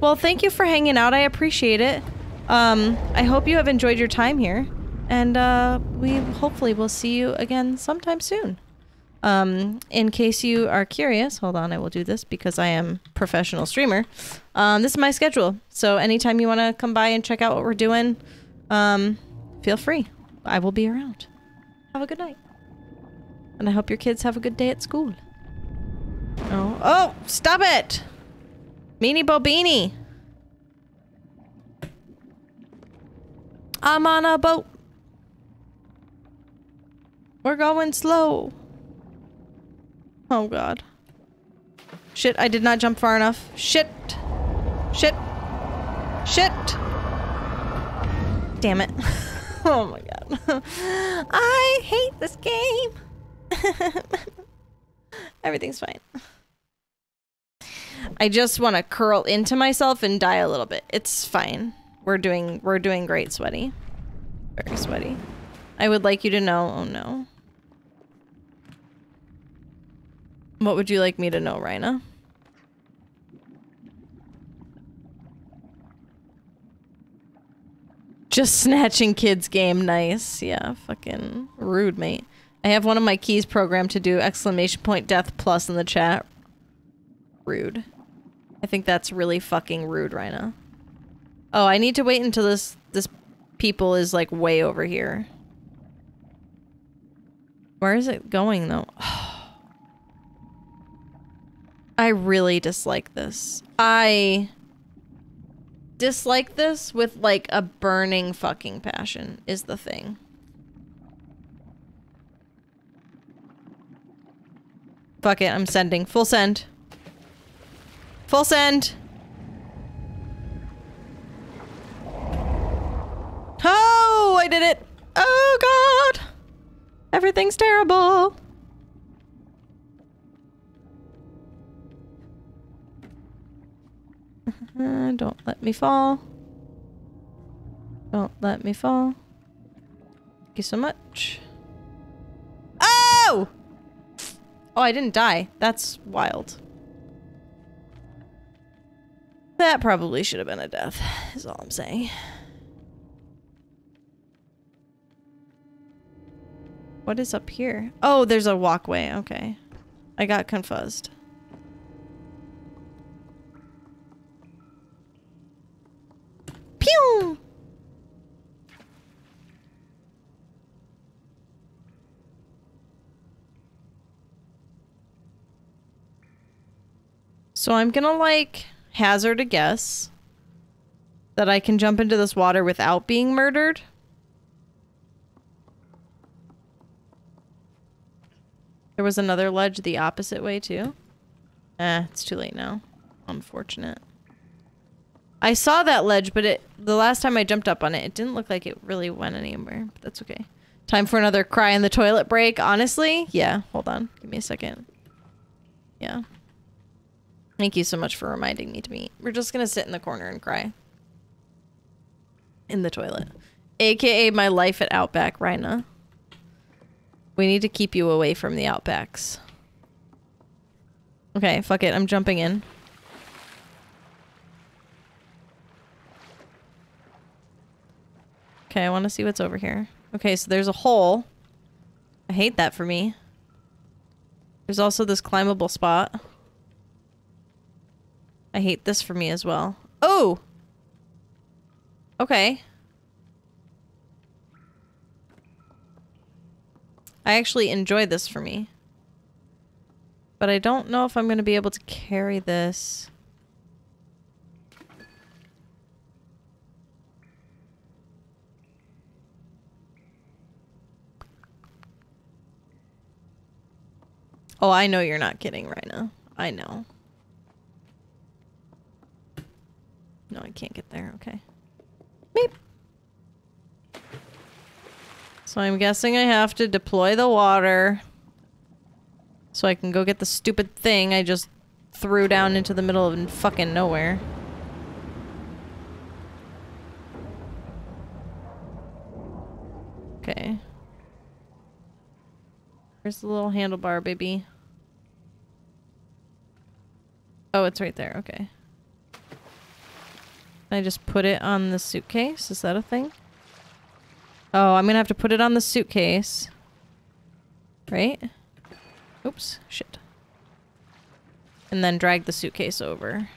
Well, thank you for hanging out. I appreciate it. Um, I hope you have enjoyed your time here. And, uh, we hopefully will see you again sometime soon. Um, in case you are curious, hold on, I will do this because I am professional streamer. Um, this is my schedule. So anytime you want to come by and check out what we're doing, um, feel free. I will be around. Have a good night. And I hope your kids have a good day at school. Oh, oh, stop it! Meanie Bobini. I'm on a boat. We're going slow. Oh god. Shit, I did not jump far enough. Shit. Shit. Shit. Damn it. oh my god. I hate this game. Everything's fine. I just want to curl into myself and die a little bit. It's fine. We're doing we're doing great, sweaty. Very sweaty. I would like you to know. Oh no. What would you like me to know, Rhina? Just snatching kids game. Nice. Yeah, fucking rude, mate. I have one of my keys programmed to do exclamation point death plus in the chat. Rude. I think that's really fucking rude, Rhina. Oh, I need to wait until this this people is like way over here. Where is it going though? I really dislike this. I dislike this with like a burning fucking passion is the thing. Fuck it, I'm sending. Full send. Full send. Oh, I did it. Oh god. Everything's terrible. Don't let me fall. Don't let me fall. Thank you so much. Oh! Oh, I didn't die. That's wild. That probably should have been a death, is all I'm saying. What is up here? Oh, there's a walkway. Okay. I got confused. Pew! So I'm gonna like hazard a guess that I can jump into this water without being murdered. There was another ledge the opposite way too. Eh, it's too late now. Unfortunate. I saw that ledge, but it the last time I jumped up on it, it didn't look like it really went anywhere. But that's okay. Time for another cry in the toilet break. Honestly, yeah. Hold on. Give me a second. Yeah. Thank you so much for reminding me to meet. We're just gonna sit in the corner and cry. In the toilet. AKA my life at Outback, Rhina. We need to keep you away from the Outbacks. Okay, fuck it. I'm jumping in. Okay, I want to see what's over here. Okay, so there's a hole. I hate that for me. There's also this climbable spot. I hate this for me as well. Oh! Okay. I actually enjoy this for me. But I don't know if I'm going to be able to carry this. Oh, I know you're not kidding right now. I know. No, I can't get there. Okay. Beep. So I'm guessing I have to deploy the water so I can go get the stupid thing I just threw down into the middle of fucking nowhere. Okay. Where's the little handlebar, baby? Oh, it's right there. Okay. I just put it on the suitcase? Is that a thing? Oh, I'm gonna have to put it on the suitcase. Right? Oops. Shit. And then drag the suitcase over.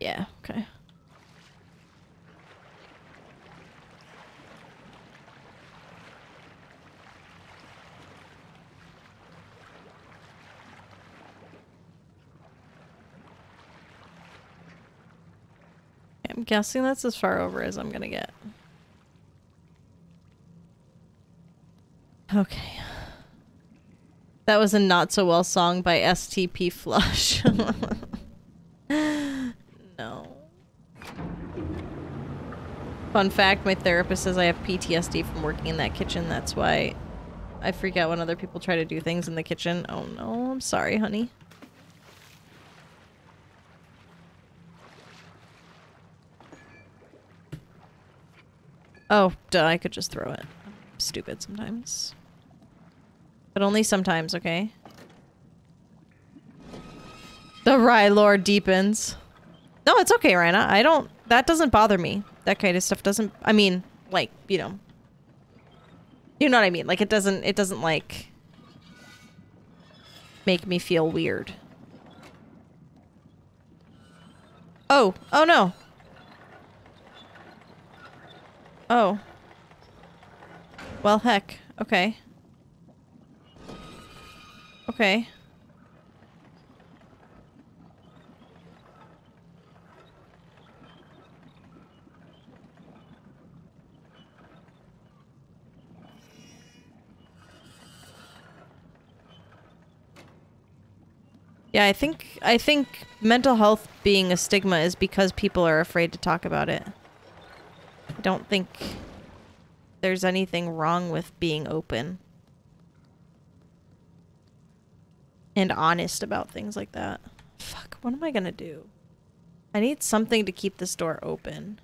Yeah, okay. I'm guessing that's as far over as I'm gonna get. Okay. That was a not so well song by STP Flush. no. Fun fact, my therapist says I have PTSD from working in that kitchen. That's why I freak out when other people try to do things in the kitchen. Oh no, I'm sorry, honey. Oh, duh, I could just throw it. I'm stupid sometimes. But only sometimes, okay? The Rye lore deepens. No, it's okay, Rana. I don't... That doesn't bother me. That kind of stuff doesn't... I mean, like, you know... You know what I mean? Like, it doesn't... It doesn't, like... Make me feel weird. Oh. Oh, no. Oh. Well, heck. Okay. Okay. Yeah, I think I think mental health being a stigma is because people are afraid to talk about it. Don't think there's anything wrong with being open. And honest about things like that. Fuck, what am I gonna do? I need something to keep this door open.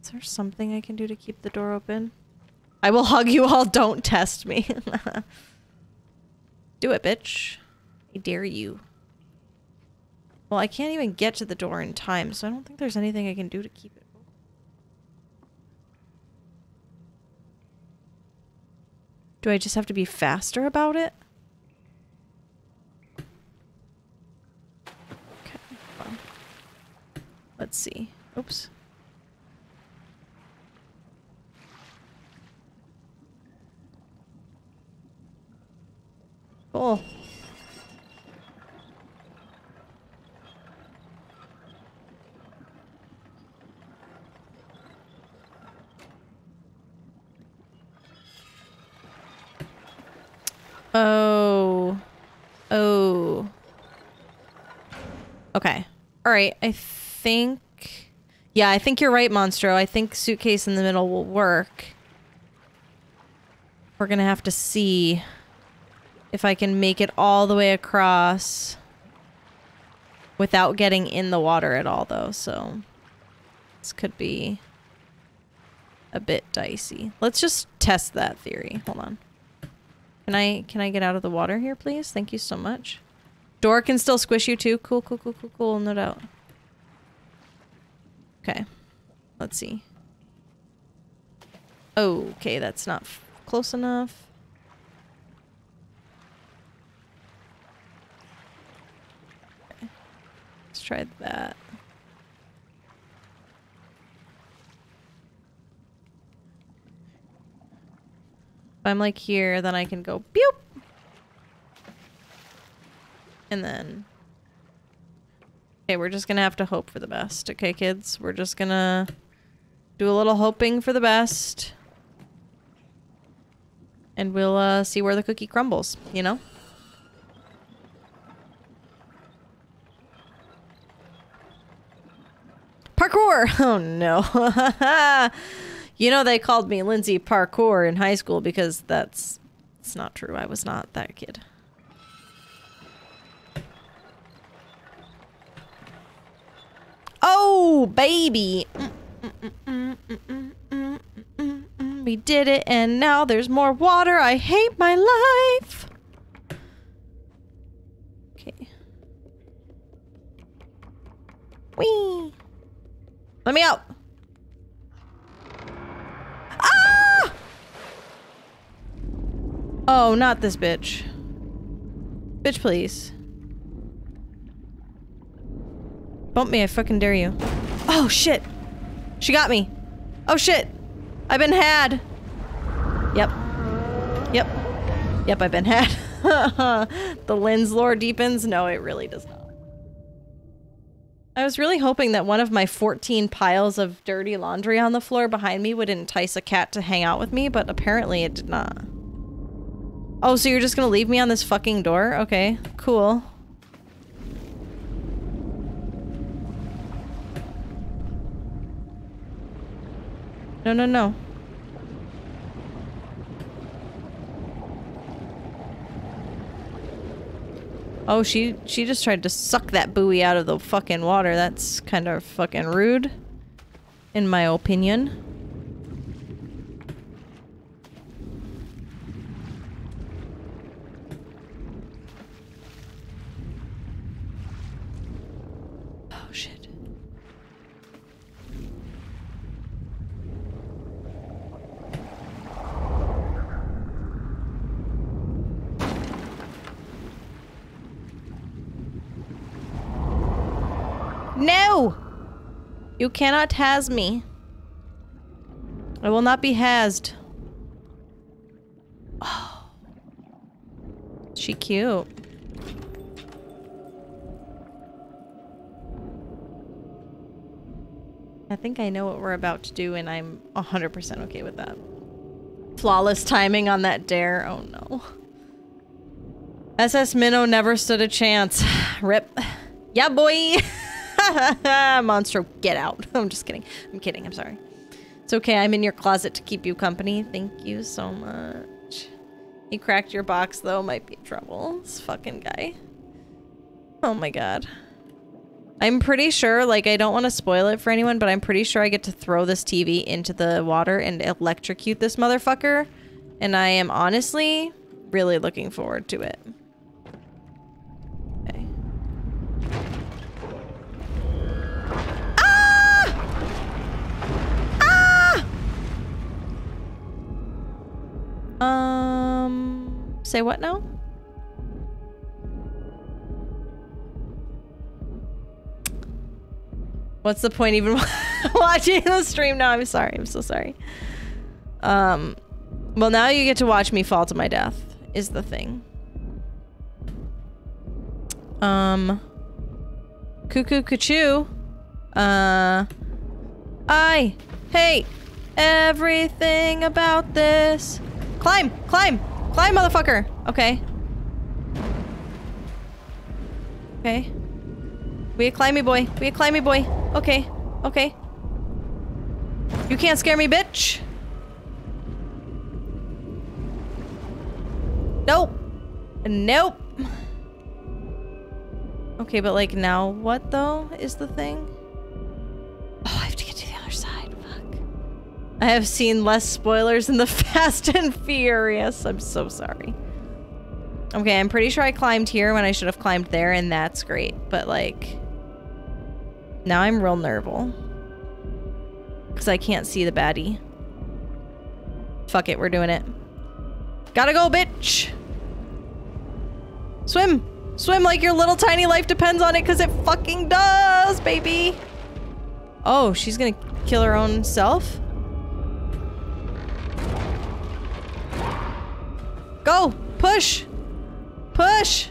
Is there something I can do to keep the door open? I will hug you all, don't test me. do it, bitch. I dare you. Well, I can't even get to the door in time, so I don't think there's anything I can do to keep it open. Do I just have to be faster about it? Okay, well, let's see. Oops. Cool. Oh. Oh. Okay. All right. I think... Yeah, I think you're right, Monstro. I think suitcase in the middle will work. We're gonna have to see if I can make it all the way across without getting in the water at all, though, so... This could be a bit dicey. Let's just test that theory. Hold on. Can I can I get out of the water here, please? Thank you so much. Door can still squish you too. Cool, cool, cool, cool, cool. No doubt. Okay. Let's see. Okay, that's not close enough. Okay. Let's try that. If I'm like here, then I can go boop. And then... Okay, we're just gonna have to hope for the best. Okay, kids? We're just gonna do a little hoping for the best. And we'll uh, see where the cookie crumbles, you know? Parkour! Oh no. You know they called me Lindsay Parkour in high school because that's it's not true. I was not that kid. Oh, baby. we did it and now there's more water. I hate my life. Okay. Whee. Let me out. Ah! Oh, not this bitch. Bitch, please. Bump me, I fucking dare you. Oh, shit. She got me. Oh, shit. I've been had. Yep. Yep. Yep, I've been had. the lens lore deepens? No, it really does not. I was really hoping that one of my 14 piles of dirty laundry on the floor behind me would entice a cat to hang out with me, but apparently it did not. Oh, so you're just gonna leave me on this fucking door? Okay, cool. No, no, no. Oh, she she just tried to suck that buoy out of the fucking water. That's kind of fucking rude, in my opinion. Oh shit. No! You cannot has me. I will not be hazed. Oh. She cute. I think I know what we're about to do and I'm 100% okay with that. Flawless timing on that dare. Oh no. SS Minnow never stood a chance. Rip. Yeah, boy! Monstro, get out. I'm just kidding. I'm kidding. I'm sorry. It's okay. I'm in your closet to keep you company. Thank you so much. He cracked your box, though. Might be trouble. This fucking guy. Oh my god. I'm pretty sure, like, I don't want to spoil it for anyone, but I'm pretty sure I get to throw this TV into the water and electrocute this motherfucker. And I am honestly really looking forward to it. Say what now? What's the point even watching the stream now? I'm sorry. I'm so sorry. Um, well, now you get to watch me fall to my death is the thing. Um, cuckoo cuckoo. Uh, I hate everything about this. Climb, climb, climb, motherfucker. Okay. Okay. We a climby boy. We a climby boy. Okay. Okay. You can't scare me, bitch. Nope. Nope. Okay, but like now what though is the thing? Oh, I have to get to the other side. I have seen less spoilers in the Fast and Furious. I'm so sorry. Okay, I'm pretty sure I climbed here when I should have climbed there, and that's great. But like, now I'm real nervous. Because I can't see the baddie. Fuck it, we're doing it. Gotta go, bitch! Swim! Swim like your little tiny life depends on it, because it fucking does, baby! Oh, she's gonna kill her own self? Go! Push! Push!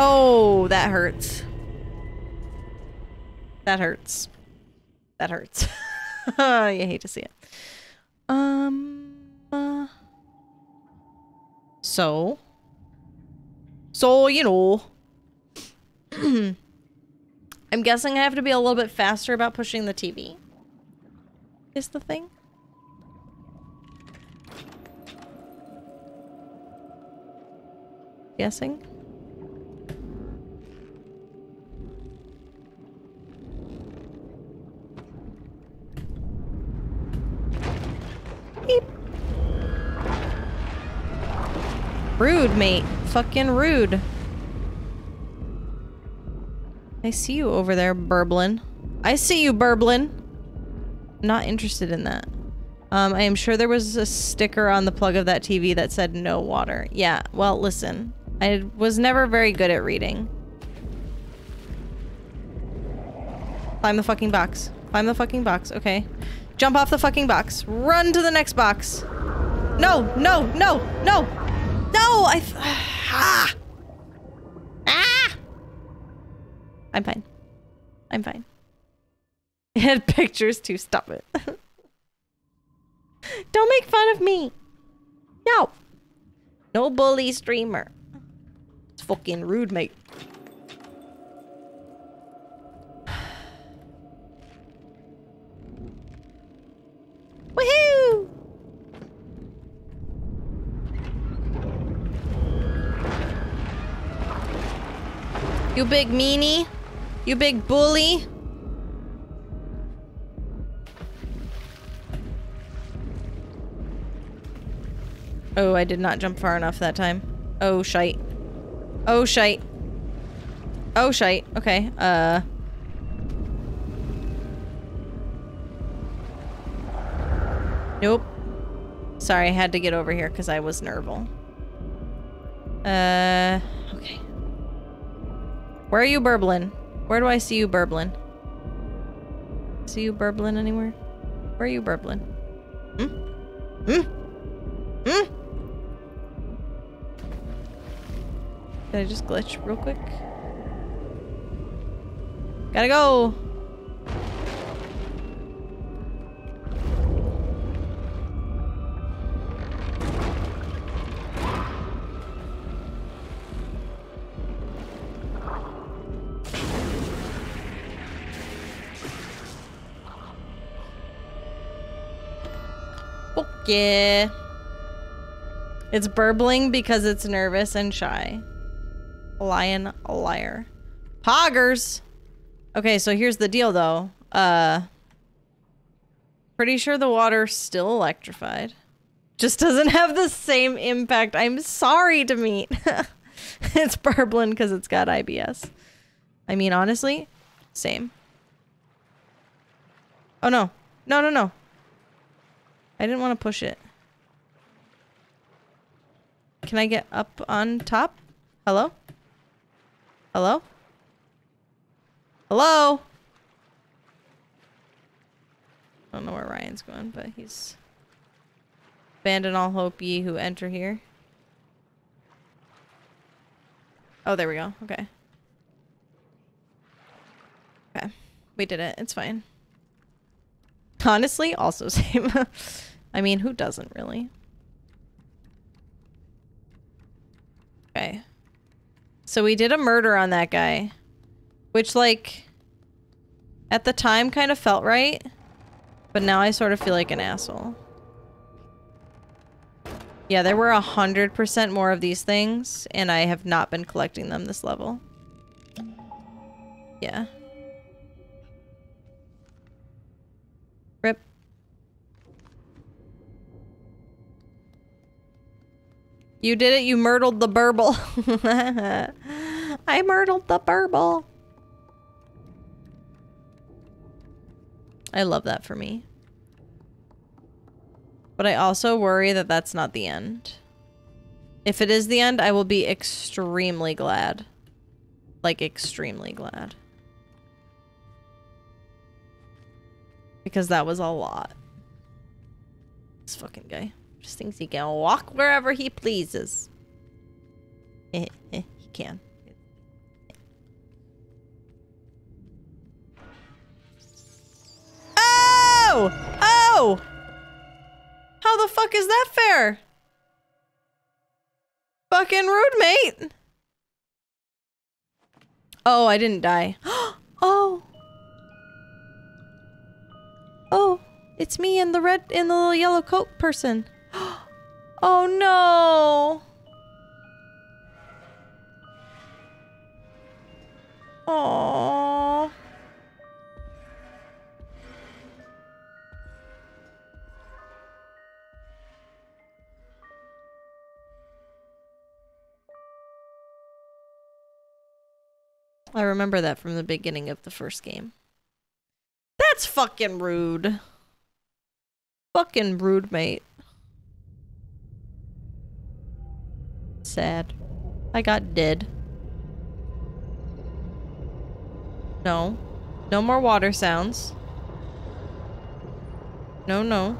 Oh, that hurts. That hurts. That hurts. you hate to see it. Um. Uh, so. So, you know. I'm guessing I have to be a little bit faster about pushing the TV. Is the thing? Guessing? Beep. Rude, mate. Fucking rude. I see you over there, Burblin. I see you, Burblin. Not interested in that. Um, I am sure there was a sticker on the plug of that TV that said no water. Yeah, well, listen. I was never very good at reading. Climb the fucking box. Climb the fucking box. Okay. Jump off the fucking box. Run to the next box. No, no, no, no. No, I... ah! Ah! I'm fine. I'm fine. It had pictures too. Stop it. Don't make fun of me. No. No bully streamer. It's fucking rude, mate. Woohoo! You big meanie. You big bully. Oh, I did not jump far enough that time. Oh, shite. Oh, shite. Oh, shite. Okay, uh... Nope. Sorry, I had to get over here because I was nerval. Uh, okay. Where are you burbling? Where do I see you burbling? See you burbling anywhere? Where are you burbling? Hmm? Hmm? Hmm? Did I just glitch real quick? Gotta go! Yeah. It's burbling because it's nervous and shy. Lion, liar. Poggers! Okay, so here's the deal, though. Uh, pretty sure the water's still electrified. Just doesn't have the same impact. I'm sorry to meet. it's burbling because it's got IBS. I mean, honestly, same. Oh, no. No, no, no. I didn't want to push it. Can I get up on top? Hello? Hello? Hello? I don't know where Ryan's going, but he's... Abandon all hope ye who enter here. Oh, there we go. Okay. Okay. We did it. It's fine. Honestly, also same. I mean, who doesn't really? Okay. So we did a murder on that guy. Which, like, at the time kind of felt right. But now I sort of feel like an asshole. Yeah, there were a hundred percent more of these things, and I have not been collecting them this level. Yeah. You did it. You myrtled the burble. I myrtled the burble. I love that for me. But I also worry that that's not the end. If it is the end, I will be extremely glad. Like, extremely glad. Because that was a lot. This fucking guy. Just thinks he can walk wherever he pleases. Eh, eh, he can. Oh! Oh! How the fuck is that fair? Fucking rude, mate. Oh, I didn't die. oh. Oh, it's me and the red and the little yellow coat person. oh no! Oh. I remember that from the beginning of the first game. That's fucking rude. Fucking rude, mate. Sad. I got dead. No. No more water sounds. No, no.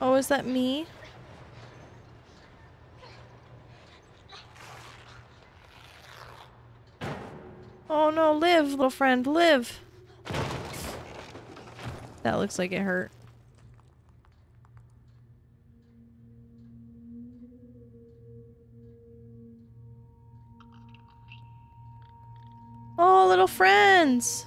Oh, is that me? Oh no, live, little friend, live. That looks like it hurt. Oh, little friends.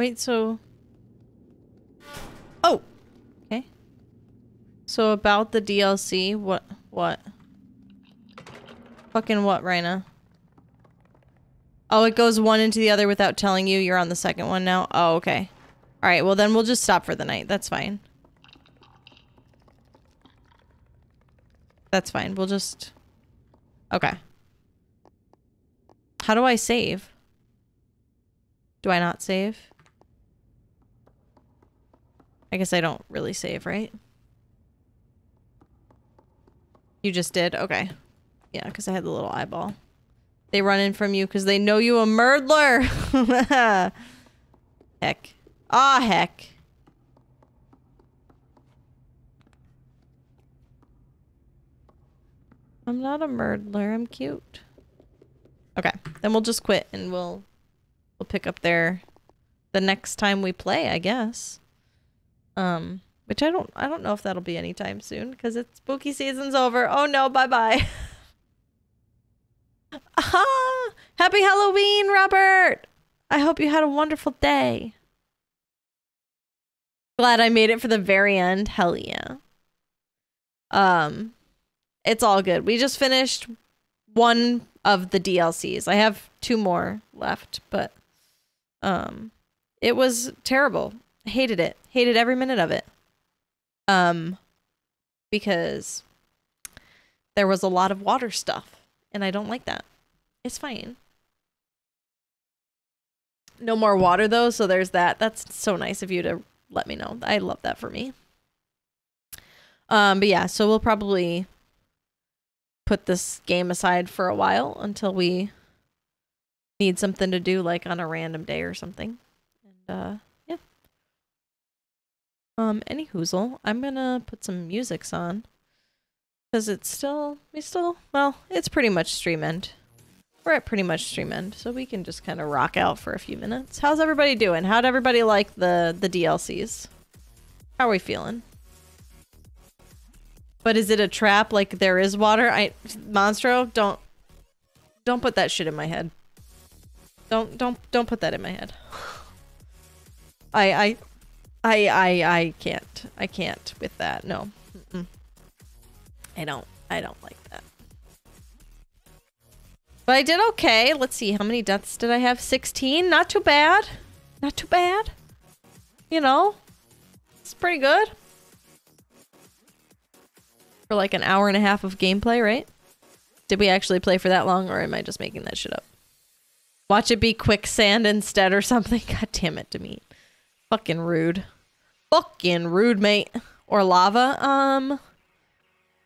Wait, so... Oh! Okay. So about the DLC, what? What? Fucking what, Rhina? Oh, it goes one into the other without telling you you're on the second one now? Oh, okay. Alright, well then we'll just stop for the night. That's fine. That's fine. We'll just... Okay. How do I save? Do I not save? I guess I don't really save, right? You just did? Okay. Yeah, because I had the little eyeball. They run in from you because they know you a murdler. heck. Ah, heck. I'm not a murdler. I'm cute. Okay. Then we'll just quit and we'll we'll pick up there the next time we play, I guess. Um, which I don't I don't know if that'll be anytime soon because it's spooky season's over. Oh no, bye bye. ah, happy Halloween, Robert. I hope you had a wonderful day. Glad I made it for the very end. Hell yeah. Um, it's all good. We just finished one of the DLCs. I have two more left, but um, it was terrible. Hated it. Hated every minute of it. Um because there was a lot of water stuff and I don't like that. It's fine. No more water though, so there's that. That's so nice of you to let me know. I love that for me. Um but yeah, so we'll probably put this game aside for a while until we need something to do like on a random day or something. And uh um, any hoozle, I'm gonna put some musics on. Because it's still, we still, well, it's pretty much stream end. We're at pretty much stream end, so we can just kind of rock out for a few minutes. How's everybody doing? How'd everybody like the, the DLCs? How are we feeling? But is it a trap like there is water? I, Monstro, don't, don't put that shit in my head. Don't, don't, don't put that in my head. I, I, I I I can't. I can't with that. No. Mm -mm. I don't. I don't like that. But I did okay. Let's see. How many deaths did I have? 16? Not too bad. Not too bad. You know, it's pretty good. For like an hour and a half of gameplay, right? Did we actually play for that long or am I just making that shit up? Watch it be quicksand instead or something. God damn it, Demeet. Fucking rude. Fucking rude, mate. Or lava. Um,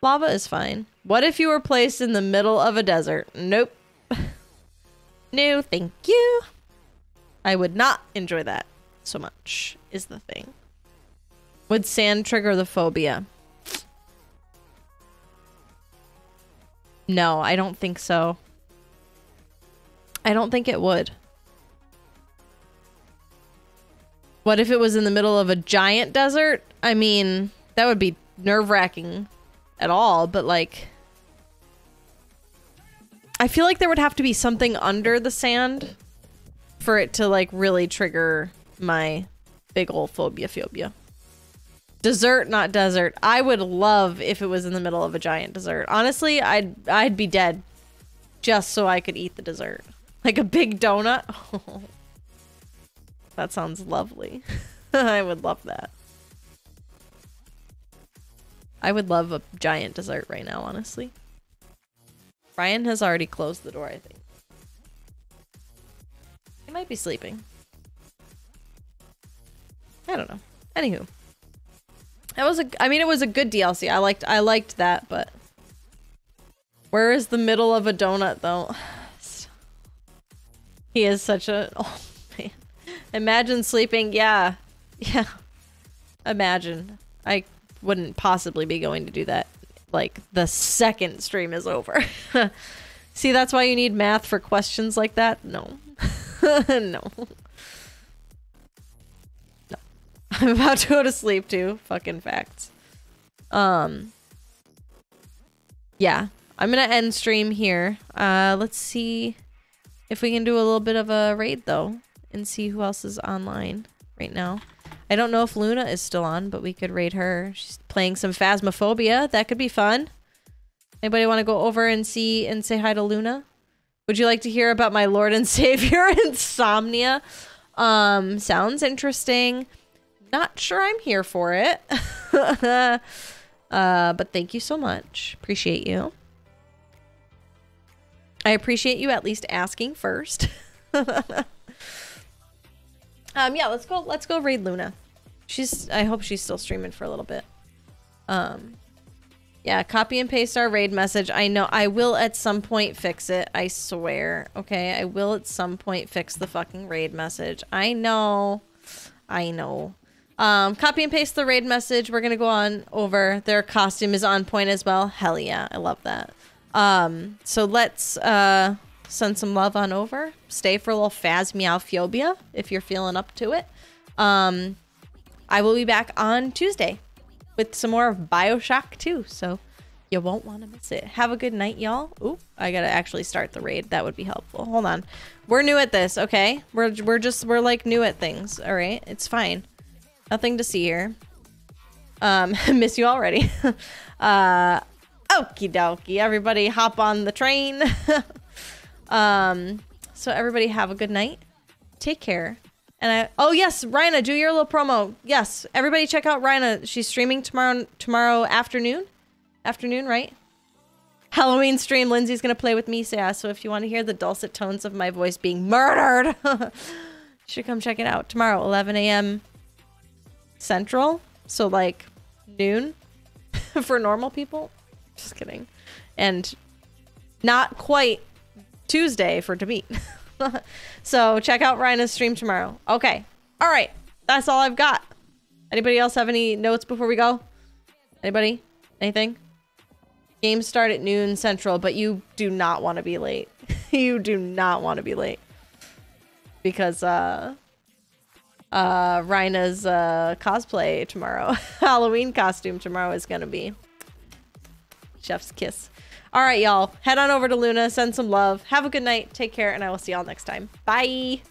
lava is fine. What if you were placed in the middle of a desert? Nope. no, thank you. I would not enjoy that so much, is the thing. Would sand trigger the phobia? No, I don't think so. I don't think it would. What if it was in the middle of a giant desert? I mean, that would be nerve wracking at all, but like. I feel like there would have to be something under the sand for it to like really trigger my big old phobia phobia. Desert, not desert. I would love if it was in the middle of a giant desert. Honestly, I'd I'd be dead just so I could eat the dessert. Like a big donut. That sounds lovely. I would love that. I would love a giant dessert right now, honestly. Ryan has already closed the door, I think. He might be sleeping. I don't know. Anywho. That was a I mean it was a good DLC. I liked I liked that, but where is the middle of a donut though? He is such a oh. Imagine sleeping, yeah. Yeah. Imagine. I wouldn't possibly be going to do that like the second stream is over. See, that's why you need math for questions like that? No. no. No. I'm about to go to sleep too. Fucking facts. Um Yeah. I'm gonna end stream here. Uh let's see if we can do a little bit of a raid though and see who else is online right now. I don't know if Luna is still on, but we could raid her. She's playing some Phasmophobia. That could be fun. Anybody want to go over and see and say hi to Luna? Would you like to hear about my Lord and Savior Insomnia? Um, sounds interesting. Not sure I'm here for it. uh, but thank you so much. Appreciate you. I appreciate you at least asking first. um, yeah, let's go. Let's go raid Luna. She's. I hope she's still streaming for a little bit. Um, yeah, copy and paste our raid message. I know I will at some point fix it. I swear. Okay, I will at some point fix the fucking raid message. I know. I know. Um, copy and paste the raid message. We're gonna go on over. Their costume is on point as well. Hell yeah, I love that. Um, so let's uh, send some love on over. Stay for a little phasmophobia if you're feeling up to it. Um, I will be back on Tuesday with some more of Bioshock 2, so you won't want to miss it. Have a good night, y'all. Ooh, I gotta actually start the raid. That would be helpful. Hold on. We're new at this, okay? We're we're just we're like new at things. All right, it's fine. Nothing to see here. Um, miss you already. uh, Okie dokie. Everybody hop on the train. um, so everybody have a good night. Take care. And I oh yes, Rhina, do your little promo. Yes. Everybody check out Rhina. She's streaming tomorrow tomorrow afternoon. Afternoon, right? Halloween stream. Lindsay's gonna play with me, so yeah. So if you want to hear the dulcet tones of my voice being murdered, you should come check it out tomorrow, 11 a.m. Central. So like noon for normal people. Just kidding. And not quite Tuesday for debate. so check out Rhina's stream tomorrow. Okay. All right. That's all I've got. Anybody else have any notes before we go? Anybody? Anything? Games start at noon central, but you do not want to be late. you do not want to be late. Because uh uh Rhina's uh cosplay tomorrow. Halloween costume tomorrow is gonna be chef's kiss. All right, y'all. Head on over to Luna, send some love. Have a good night. Take care, and I will see y'all next time. Bye.